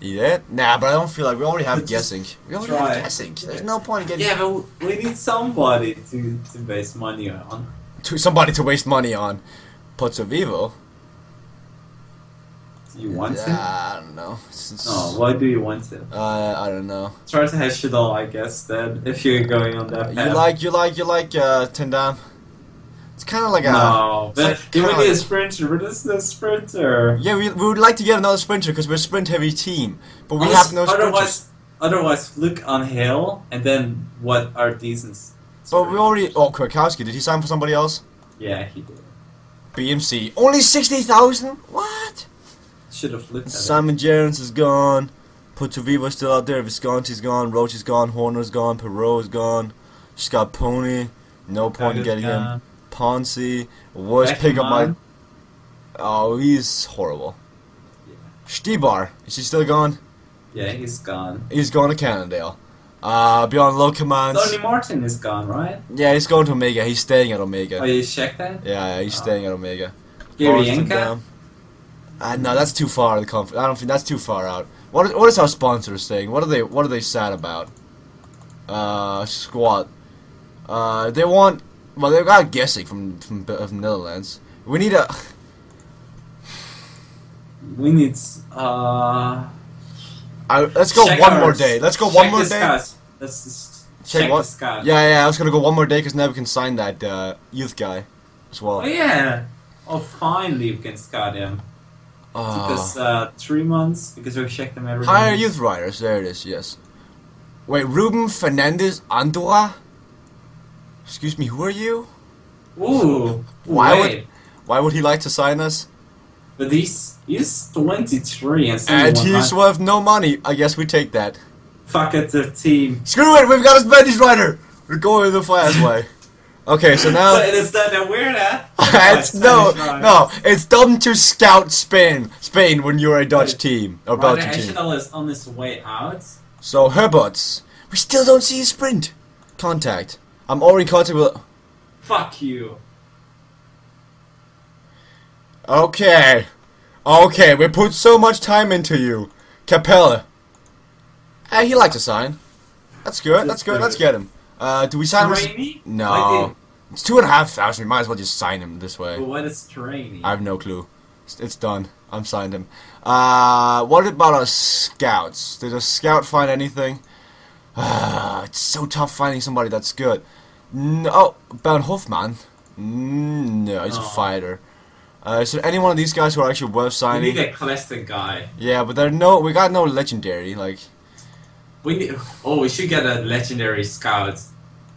You did? Nah, but I don't feel like we already have Just Gesink. We already try. have Gesink. There's no point in getting Yeah, but we need somebody to, to base money on. to somebody to waste money on. Pozzovivo. Do you want to? Yeah, I don't know. It's- Oh, why do you want to? Uh, I don't know. Try to hash it all, I guess, then, if you're going on that path. You like, you like, you like, uh, ten Dam? It's kind of like a. No, but like you would a sprinter, but it's no sprinter. Yeah, we, we would like to get another sprinter because we're a sprint heavy team, but we Unless- have no sprinters. Otherwise, otherwise, look on Hill, and then what are decent s- But we already. Oh, Kwiatkowski, did he sign for somebody else? Yeah, he did. BMC. Only 60,000? What? Should have looked at. Simon Gerrans is gone. Pozzovivo's still out there. Visconti's gone. Roach is gone. Horner's gone. Perot is gone. Scott Pony. No point in Kaga's getting him. gone. Ponzi. Worst pickup my. Oh, he's horrible. Yeah. Stybar. Is he still gone? Yeah, he's gone. He's going to Cannondale. Uh, beyond low commands. Tony Martin is gone, right? Yeah, he's going to Omega. He's staying at Omega. Oh, you checked that? Yeah, yeah, he's Oh. staying at Omega. Gary Orton Yenka? down. Uh, no, that's too far. The conf- I don't think that's too far out. What is, what is our sponsor saying? What are they What are they sad about? Uh, squat. Uh, they want. Well, they got Gesink from from, from Netherlands. We need a. We need. Uh. I, let's go one more day. Let's go check one more day. Let's just Check check, what? the scouts. Yeah, yeah. I was gonna go one more day because now we can sign that uh, youth guy as well. Oh yeah. Oh, finally we can scout him. Because uh, three months because we check them every. higher youth riders. There it is. Yes. Wait, Ruben Fernandez Andorra. Excuse me. Who are you? Ooh. Why would- Why would he like to sign us? But he's he's 23 and still And he's worth no money. I guess we take that. Fuck it, the team. Screw it, we've got a Spanish rider! We're going the fast way. Okay, so so now. it is that a weird eh? at? it's, no, no, it's dumb to scout Spain, Spain when you're a Dutch Wait, team, or Ryder Belgian team. National is on his way out. So, Herbots. We still don't see a sprint. Contact. I'm already in contact with. Fuck you. Okay. Okay, we put so much time into you. Capella. Hey, he likes to sign. That's good, that's good, let's get him. Uh, do we sign him? Trainee? No. Why It's two and a half thousand. We might as well just sign him this way. did- What is trainee? I have no clue. It's, it's done. I'm signed him. Uh, what about our scouts? Did a scout find anything? Ah, it's so tough finding somebody that's good. No, oh, Ben Hoffman. Mm, no, he's a Oh. fighter. Uh, is there any one of these guys who are actually worth we signing? need a classic guy. Yeah, but there no. We got no legendary. Like, We need. Oh, we should get a legendary scout.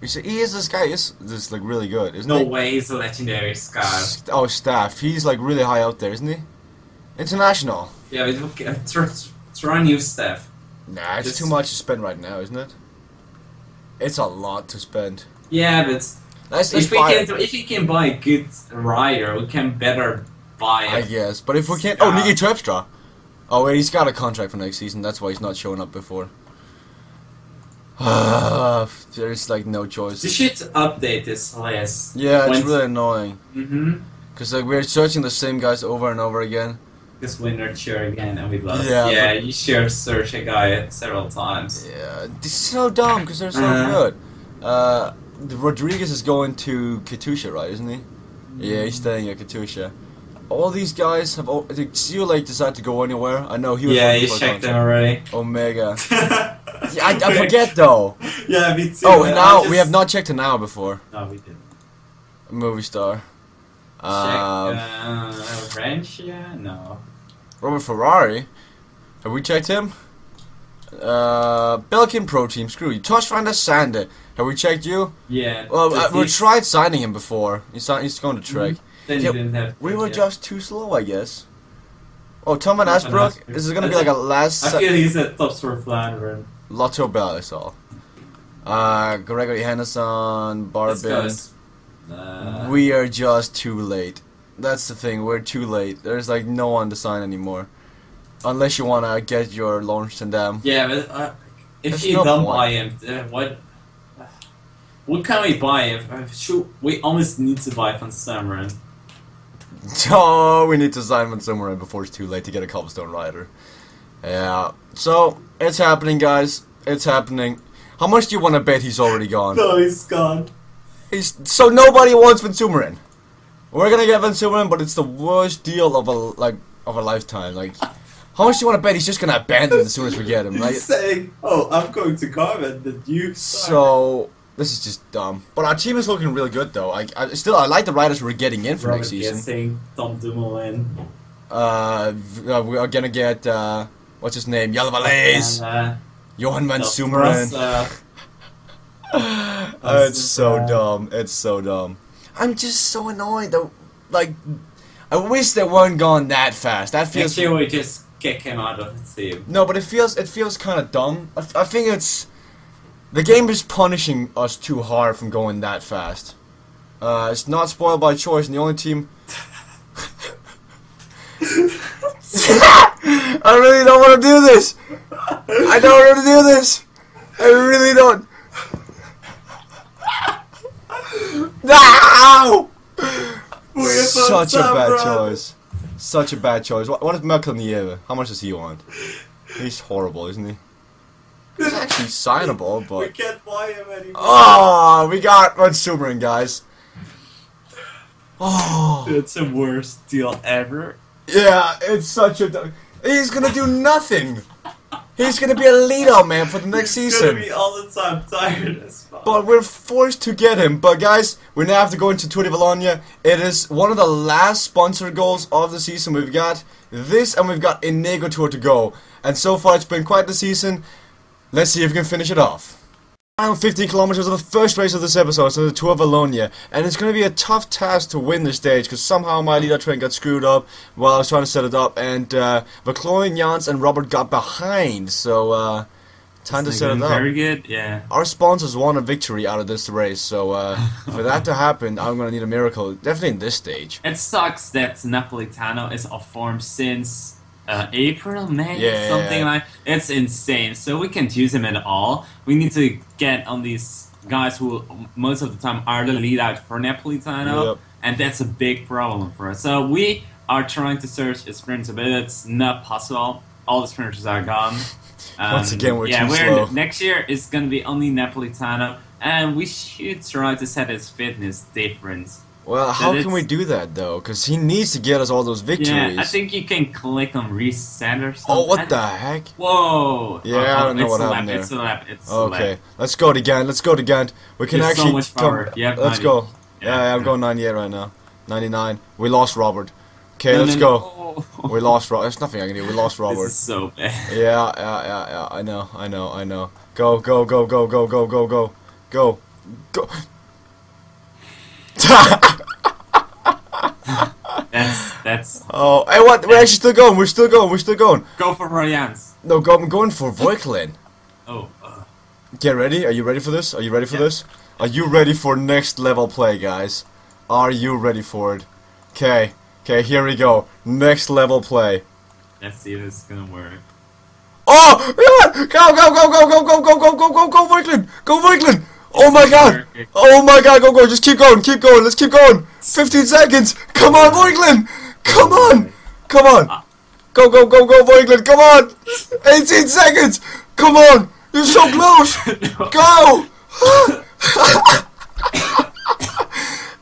You see, he is this guy. Is this like really good? Isn't No he? way he's a legendary. St- Oh, staff. He's like really high out there, isn't he? International. Yeah, but okay, uh, try, try new stuff. Nah, it's Just- too much to spend right now, isn't it? It's a lot to spend. Yeah, but Let's, let's if we can, it, if we can buy a good rider, we can better buy I guess. But if we can't... Oh. Niki Terpstra. Oh, wait, he's got a contract for next season. That's why he's not showing up before. There's, like, no choice. They should update this list. Yeah, it's really annoying. Mm-hmm. Because, like, we're searching the same guys over and over again. Because winner cheer again and we lost. Yeah, Yeah, you should search a guy several times. Yeah, this is so dumb because they're so Uh-huh. good. Uh, the Rodriguez is going to Katusha, right? Isn't he? Yeah, he's staying at Katusha. All these guys have. Oh, did Seal Lake decide to go anywhere? I know he was. yeah, you checked them already. Omega. Yeah, I, I forget though. Yeah, me too. Oh, I now just- we have not checked an hour before. No, we didn't. Movistar. Check. Um, uh, Rancia? No. Robert Ferrari. Have we checked him? Uh, Belkin Pro Team. Screw you. Tosh Van der Sande. Have we checked you? Yeah. Well, uh, we tried signing him before. He's not, he's going to Trek. Then Yeah, you didn't have. We were yeah. just too slow, I guess. Oh, Tom van Asbroeck. Asbroeck. This is gonna be like a last I feel he's a top score Flandern. Lotto Bell. I saw. Uh, Gregory Henderson, Barbin. Uh, We are just too late. That's the thing. We're too late. There's like no one to sign anymore. Unless you wanna get your launch in them. Yeah, but uh, if There's you no don't buy him, uh, what? What can we buy? If uh, we almost need to buy from Samurant. Oh, we need to sign one somewhere before it's too late to get a cobblestone rider. Yeah. So it's happening, guys. It's happening. How much do you want to bet he's already gone? No, he's gone. He's so nobody wants Van Sumeren. We're gonna get Van Sumeren, but it's the worst deal of a like of a lifetime. Like, how much do you want to bet he's just gonna abandon as soon as we get him? Like, saying, "Oh, I'm going to comment that you." so this is just dumb. But our team is looking really good, though. I, I still I like the riders we're getting in for Robert next season. Gesink, Tom Dumoulin, Uh, uh, we are gonna get uh, what's his name? Jelle Wallays, and, uh, Johan Van Sumeren. Uh, Uh, it's so Super. dumb. It's so dumb. I'm just so annoyed though. Like, I wish they weren't gone that fast. That feels year we just kick him out of the team. no, but it feels it feels kind of dumb. I, I think it's the game is punishing us too hard from going that fast. Uh, it's not spoiled by choice, and the only team. I really don't want to do this. I don't want to do this. I really don't. No! Such a bad choice. Such a bad choice. What, what is Melkonieva? How much does he want? He's horrible, isn't he? He's actually signable, but... we can't buy him anymore. Oh, we got one Superman, guys. Oh, It's the worst deal ever. Yeah, it's such a. He's gonna do nothing. He's gonna be a leader man for the next He's gonna season. be all the time tired as fuck. But we're forced to get him. But guys, we now have to go into Tour de Wallonia. It is one of the last sponsor goals of the season. We've got this and we've got Eneco Tour to go. And so far it's been quite the season. Let's see if we can finish it off. Final 15 kilometers of the first race of this episode, so the Tour of Wallonia. And it's going to be a tough task to win this stage, because somehow my leader train got screwed up while I was trying to set it up. And uh, Vaclorin, Jans, and Robert got behind, so uh, time to set it up Very good, yeah. our sponsors won a victory out of this race, so uh, for that to happen, I'm gonna need a miracle. Definitely in this stage. It sucks that Napolitano is off form since uh, April, May, Yeah. something like. It's insane. So we can't use him at all. We need to get on these guys who most of the time are the lead out for Napolitano, Yep. and that's a big problem for us. So we are trying to search a sprinter, but it's not possible. All the sprinters are gone. Once Um, again, we're yeah, too we're slow. next year is gonna be only Napolitano, and we should try to set his fitness different. Well, how can we do that though? Because he needs to get us all those victories. Yeah, I think you can click on reset or something. oh, what the heck? Whoa! Yeah, Oh, I don't know what lap, happened It's a lap. It's Okay, lap. let's go to Gant. Let's go to Gant. We can You have so actually. much power. come- have let's 90. go. Yeah, Yeah, yeah, I'm yeah. going 98 right now. 99. We lost Robert. Okay, No, let's no, go. no. We lost Robert. There's nothing I can do. We lost This Robert. is so bad. Yeah, yeah, yeah, yeah. I know, I know, I know. Go, go, go, go, go, go, go, go, go, go. That's oh, hey, what? We're actually still going. We're still going. We're still going. Go for Roy Jans. No, go, I'm going for Voiklin. Oh. Uh, Get ready. Are you ready for this? Are you ready for Yeah. this? Are you ready for next level play, guys? Are you ready for it? Okay, okay. Here we go. Next level play. let's see if it's gonna work. Oh, yeah! Go, go, go, go, go, go, go, go, go, go, go, Voiklin! Go, Voiklin! Oh my god! Oh my god, go, go, just keep going, keep going, let's keep going! 15 seconds! Come on, Voiglin! Come on! Come on! Go, go, go, go, Voiglin, come on! 18 seconds! Come on! You're so close! Go!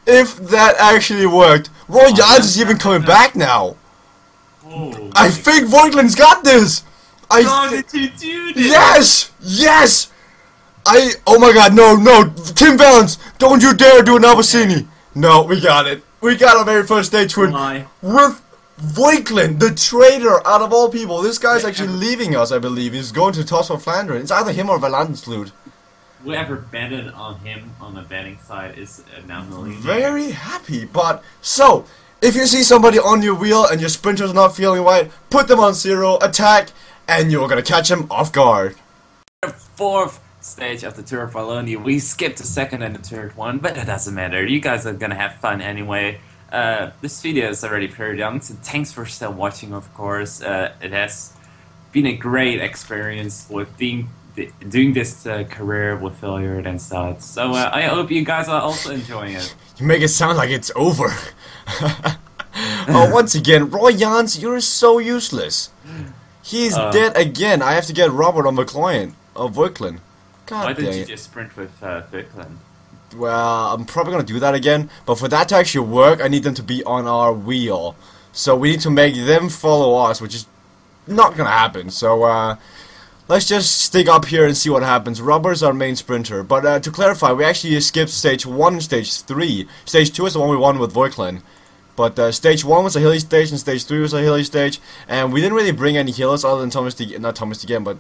if that actually worked, Roy Jans is even coming back now! Oh. I think Voiglin's got this! I How did you do this? Yes! Yes! I. Oh my god, no, no! Tim Valens, don't you dare do an Albasini! No, we got it. We got our very first stage win Why? with Voiklin, the traitor out of all people. This guy's Yeah. actually leaving us, I believe. He's going to toss for Flanders. It's either him or Valansloot. Whoever betted on him on the betting side is now millionaire. Very happy, but so if you see somebody on your wheel and your sprinter's not feeling right, put them on zero, attack, and you're gonna catch them off guard. fourth stage of the Tour of Wallonia. We skipped the second and the third one, but it doesn't matter. You guys are gonna have fun anyway. uh, this video is already pretty long, so thanks for still watching, of course. Uh, it has been a great experience with being doing this uh, career with Hilliard and stuff. So uh, I hope you guys are also enjoying it. You make it sound like it's over. oh, once again, Roy Jans, you're so useless. He's Uh. dead again. I have to get Robert on the client of Brooklyn. God Why didn't you just sprint with uh? Well, I'm probably gonna do that again, but for that to actually work, I need them to be on our wheel. So we need to make them follow us, which is not gonna happen. So uh, let's just stick up here and see what happens. Robert's our main sprinter, but uh, to clarify, we actually skipped stage one and stage three. Stage two is the one we won with Voiklin. But uh, stage one was a hilly stage, and stage three was a hilly stage, and we didn't really bring any healers other than Thomas, De- not Thomas again, but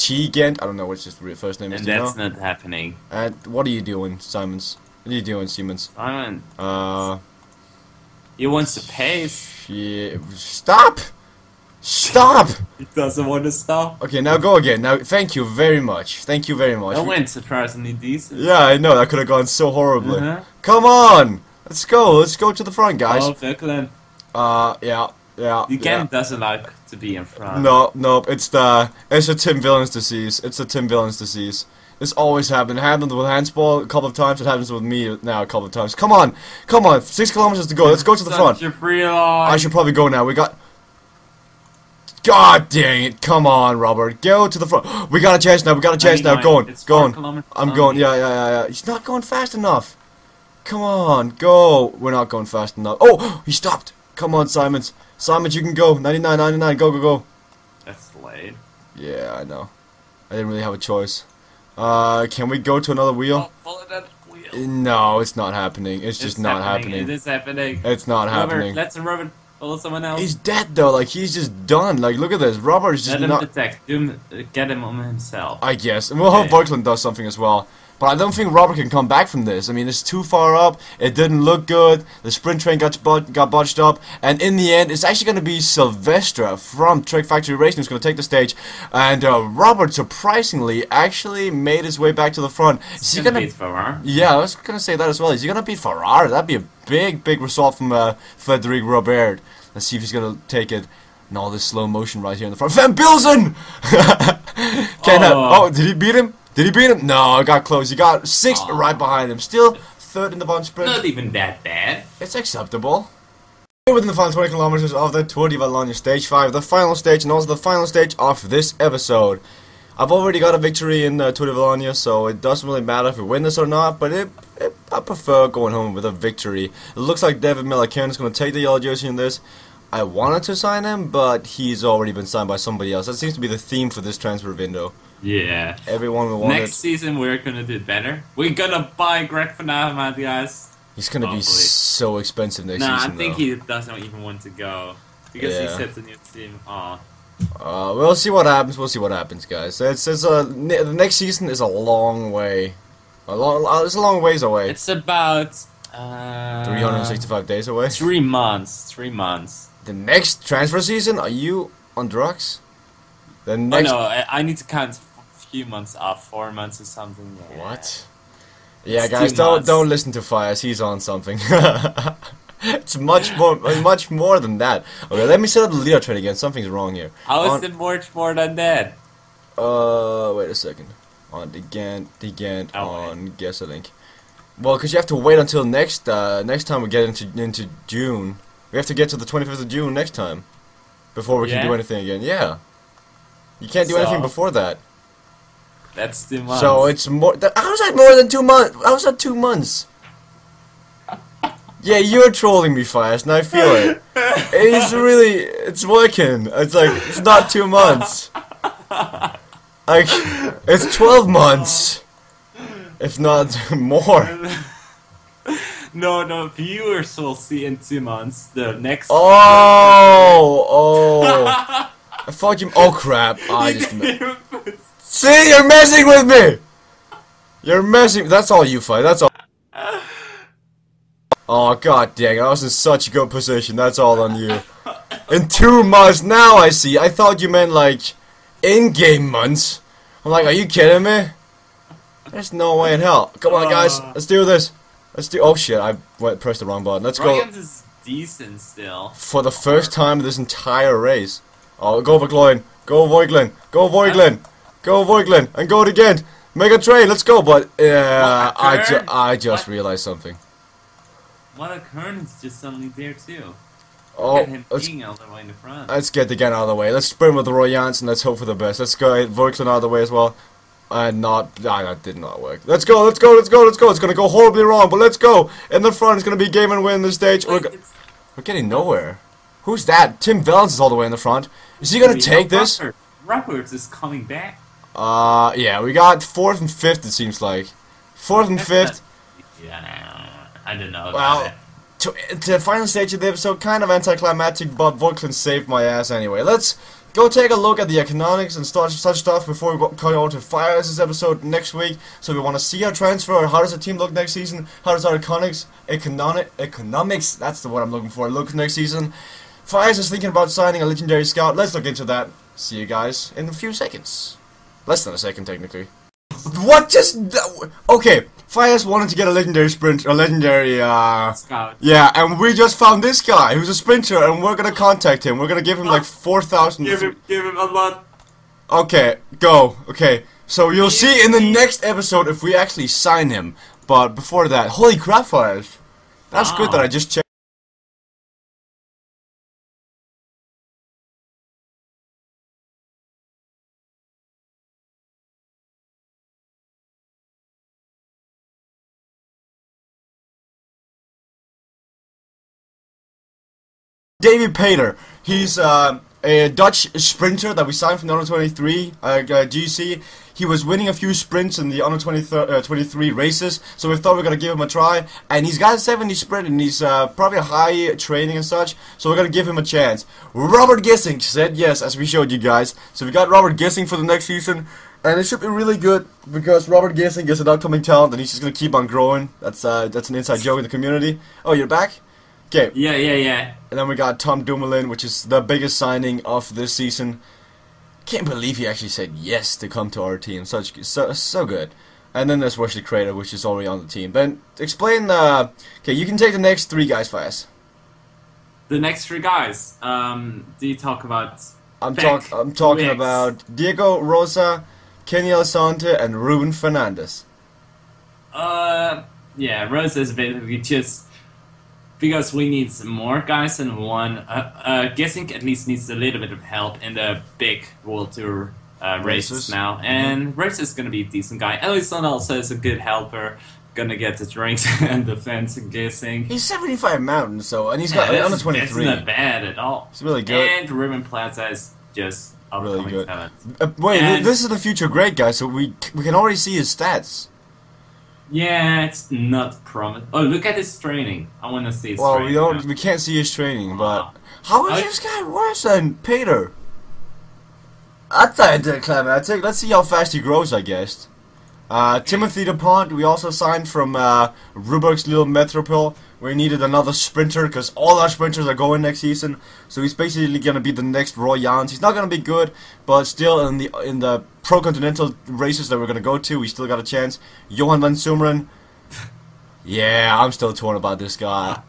T Gent. I don't know what's his first name is. And that's not happening. And what are you doing, Simons? What are you doing, Siemens? Simon, Uh, he wants to pace. yeah, stop! Stop! He doesn't want to stop. Okay, now go again. Now, thank you very much. Thank you very much. That went surprisingly decent. Yeah, I know that could have gone so horribly. Uh-huh. Come on, let's go. Let's go to the front, guys. Oh, Vickland. Uh, yeah, yeah. You yeah. doesn't like to be in front. No, no, it's the it's a Tim Villains disease. It's a Tim Villains disease. This always happened. It happened with Handsball a couple of times. It happens with me now a couple of times. Come on, come on. Six kilometers to go. Let's go to the front. Such a free. I should probably go now. We got. God dang it! Come on, Robert. Go to the front. We got a chance now. We got a chance now. 99. Going, It's going. I'm going. Yeah, yeah, yeah, yeah. He's not going fast enough. Come on, go. We're not going fast enough. Oh, he stopped. Come on, Simons. Simons, you can go. 99, 99. Go, go, go. That's late. Yeah, I know. I didn't really have a choice. Uh, can we go to another wheel? Follow that wheel. No, it's not happening. It's just It's not happening. happening. It is happening. It's not Robert, happening. let's Robert follow someone else. He's dead though. Like he's just done. Like look at this. Robert is just Let him not. attack. Do him, get him on himself. I guess, and we'll hope Yeah. Berkland does something as well. But I don't think Robert can come back from this. I mean, it's too far up. It didn't look good. The sprint train got got botched up, and in the end, it's actually going to be Sylvestra from Trek Factory Racing who's going to take the stage. And uh, Robert, surprisingly, actually made his way back to the front. Is he gonna gonna? beat Farrar. Yeah, I was gonna say that as well. Is he gonna beat Ferrari? That'd be a big, big result from uh, Frederic Robert. Let's see if he's gonna take it. And all this slow motion right here in the front. Van Bilzen! Can't have. Oh. Oh, did he beat him? Did he beat him? No, I got close. He got sixth Oh. right behind him. Still third in the bond sprint. Not even that bad. It's acceptable. Within the final 20 kilometers of the Tour de Wallonia Stage 5, the final stage and also the final stage of this episode. I've already got a victory in uh, Tour de Wallonia, so it doesn't really matter if we win this or not, but it, it, I prefer going home with a victory. It looks like David Milliken is going to take the yellow jersey in this. I wanted to sign him, but he's already been signed by somebody else. That seems to be the theme for this transfer window. Yeah. Everyone will want Next season we're gonna do better. We're gonna buy Greg Avermaet, guys. He's going to be so expensive next season. Nah, I think though. he doesn't even want to go because he Yeah. sets a new team. Aw. Uh, we'll see what happens. We'll see what happens, guys. It's, it's a the next season is a long way. A long, uh, it's a long ways away. It's about uh, 365 days away. Three months. Three months. The next transfer season? Are you on drugs? The Oh next. no, I, I need to count few months off. Four months or something. Yeah. What? Yeah, It's guys, don't months. don't listen to Fires. He's on something. it's much more, much more than that. Okay, let me set up the Leo train again. Something's wrong here. How is On- it much more than that? Uh, wait a second. On the Gant, the Gant, Oh, wait. on Gesselink. Well, because you have to wait until next uh, next time we get into into June. We have to get to the 25th of June next time before we can do anything again. Yeah. You can't do anything before that. That's two months. So it's more. How is that more than two months? How is that two months? Yeah, you're trolling me, Fires, and I feel it. It's really, it's working. It's like it's not two months. Like it's twelve months, if not more. no, no. Viewers will see in two months the next. Oh, oh! I thought you. Oh crap! I just. See, you're messing with me. You're messing. That's all you fight. That's all. Oh god dang! I was in such a good position. That's all on you. In two months, now I see. I thought you meant like in-game months. I'm like, are you kidding me? There's no way in hell. Come on, guys. Uh. Let's do this. Let's do. Oh shit! I went pressed the wrong button. Let's go. Ryan's is decent still. for the first time this entire race. Oh, go Vogloin, go Voiglin, go Voiglin, go Voiglin, and go it again. Make a trade, let's go. But uh, I, ju? I just What? realized something. What a Kern's just suddenly there too. Oh, at him let's, all the way in the front. let's get the gun out of the way. Let's sprint with the Roy Janssen. Let's hope for the best. Let's go Voiglin out of the way as well. And not, ah, that did not work. Let's go, let's go, let's go, let's go. It's gonna go horribly wrong, but let's go. In the front, it's gonna be game and win the stage. We're, Wait, it's- we're getting nowhere. Who's that? Tim Valens is all the way in the front. Is he gonna take this? Robert- Roberts is coming back. Uh, yeah, we got fourth and fifth. It seems like fourth and fifth. Yeah, I don't know. about Well, it. to, to the final stage of the episode, kind of anticlimactic, but Voiklin saved my ass anyway. Let's go take a look at the economics and such, such stuff before we go, go on to fires this episode next week. So we want to see our transfer. How does the team look next season? How does our economics, economic, economics, that's the word I'm looking for, look next season? Fires is thinking about signing a legendary scout. Let's look into that. See you guys in a few seconds. Less than a second, technically. What just... Okay, Fires wanted to get a legendary sprint, a legendary, uh... Scout. Yeah, and we just found this guy who's a sprinter, and we're gonna contact him. We're gonna give him like 4,000. Give him, give him a lot. Okay, go. Okay, so you'll see in the next episode if we actually sign him. But before that, holy crap, Fires. That's good that I just checked. David Pater. He's uh, a Dutch sprinter that we signed from the under 23 uh, uh, GC. He was winning a few sprints in the under 23, uh, 23 races, so we thought we are gonna give him a try. And he's got a 70 sprint, and he's uh, probably high training and such, so we're gonna give him a chance. Robert Gesink said yes, as we showed you guys. So we got Robert Gesink for the next season. And it should be really good because Robert Gesink is an upcoming talent and he's just gonna keep on growing. That's uh, that's an inside joke in the community. Oh, you're back? Okay. Yeah, yeah, yeah. And then we got Tom Dumoulin, which is the biggest signing of this season. Can't believe he actually said yes to come to our team. Such so so good. And then there's Wesley Kreder, which is already on the team. Ben, explain. the. okay, you can take the next three guys for us. The next three guys. Um, do you talk about? I'm talk. I'm talking Wicks. about Diego Rosa, Kenny Alessandre, and Ruben Fernandez. Uh, yeah, Rose is basically just because we need some more guys than one. Uh, uh, Gesink at least needs a little bit of help in the big World Tour uh, races, Races. now, and Rose is gonna be a decent guy. Ellison also is a good helper. Gonna get the drinks and defense and Gesink. He's 75 mountain, so and he's got Yeah, under that's- 23. That's not bad at all. It's really good. And Ruben Plaza is just Really good. Uh, wait, And- this is the future great guy, so we we can already see his stats. Yeah, it's not promised. Oh, look at his training. I want to see his Well, training. we don't, now. we can't see his training, but how is I- this guy worse than Peter? That's anticlimactic. Let's see how fast he grows, I guess. Uh, Timothy DuPont, we also signed from uh, Ruberg's Little Metropole. We needed another sprinter because all our sprinters are going next season. So he's basically gonna be the next Roy Jans. He's not gonna be good, but still in the in the pro continental races that we're gonna go to, we still got a chance. Johan van Sumeren. Yeah, I'm still torn about this guy.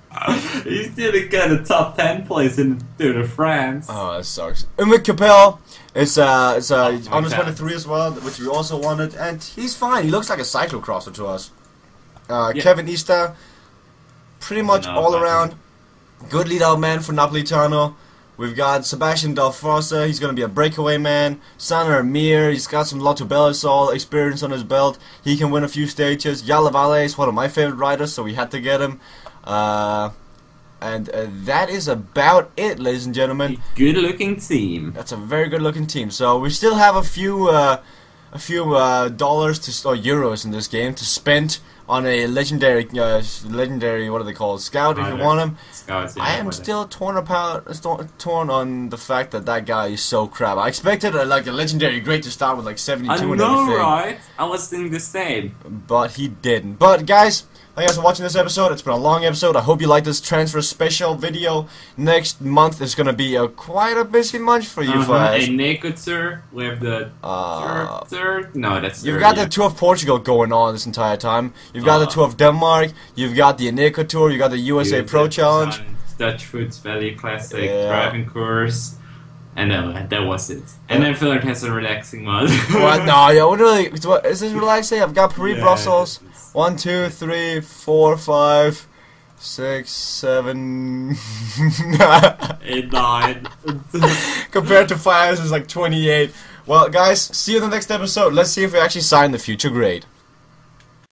He didn't get a top 10 place in the Tour de France. Oh, that sucks. Umit Capel is uh, is uh, Oh, under okay. 23 as well, which we also wanted, and he's fine. He looks like a cyclocrosser to us. Uh, Yeah. Kevin Easter, pretty much know all around, good lead out man for Napolitano. We've got Sebastian Del Fossa, he's going to be a breakaway man. Saner Mir, he's got some Lotto Belisol experience on his belt. He can win a few stages. Yalavale is one of my favorite riders, so we had to get him. Uh, and uh, that is about it, ladies and gentlemen. Good looking team. That's a very good looking team. So we still have a few uh, a few uh, dollars to or euros in this game to spend on a legendary uh, legendary what are they called scout if you want him. Scouts, yeah, I am still torn about torn on the fact that that guy is so crap. I expected uh, like a legendary great to start with like 72 I and know, everything, right? I was thinking the same. but he didn't. But guys. Thank you guys for watching this episode. It's been a long episode. I hope you like this transfer special video. Next month is gonna be a quite a busy month for you Uh-huh, guys. A naked sir with the Uh, third, third. No, that's You've got yeah. the tour of Portugal going on this entire time. You've got the Uh. tour of Denmark. You've got the Eneco tour. You got the USA Pro Challenge. Sun, Dutch Foods Valley Classic Yeah. driving course, and uh, that was it. And then Philip has a relaxing mode. what? No, yeah, what really? What, is this relaxing? I've got Paris Yeah, Brussels. One, two, three, four, five, six, seven. Eight, nine. Compared to five, is like 28. Well, guys, see you in the next episode. Let's see if we actually sign the future grade.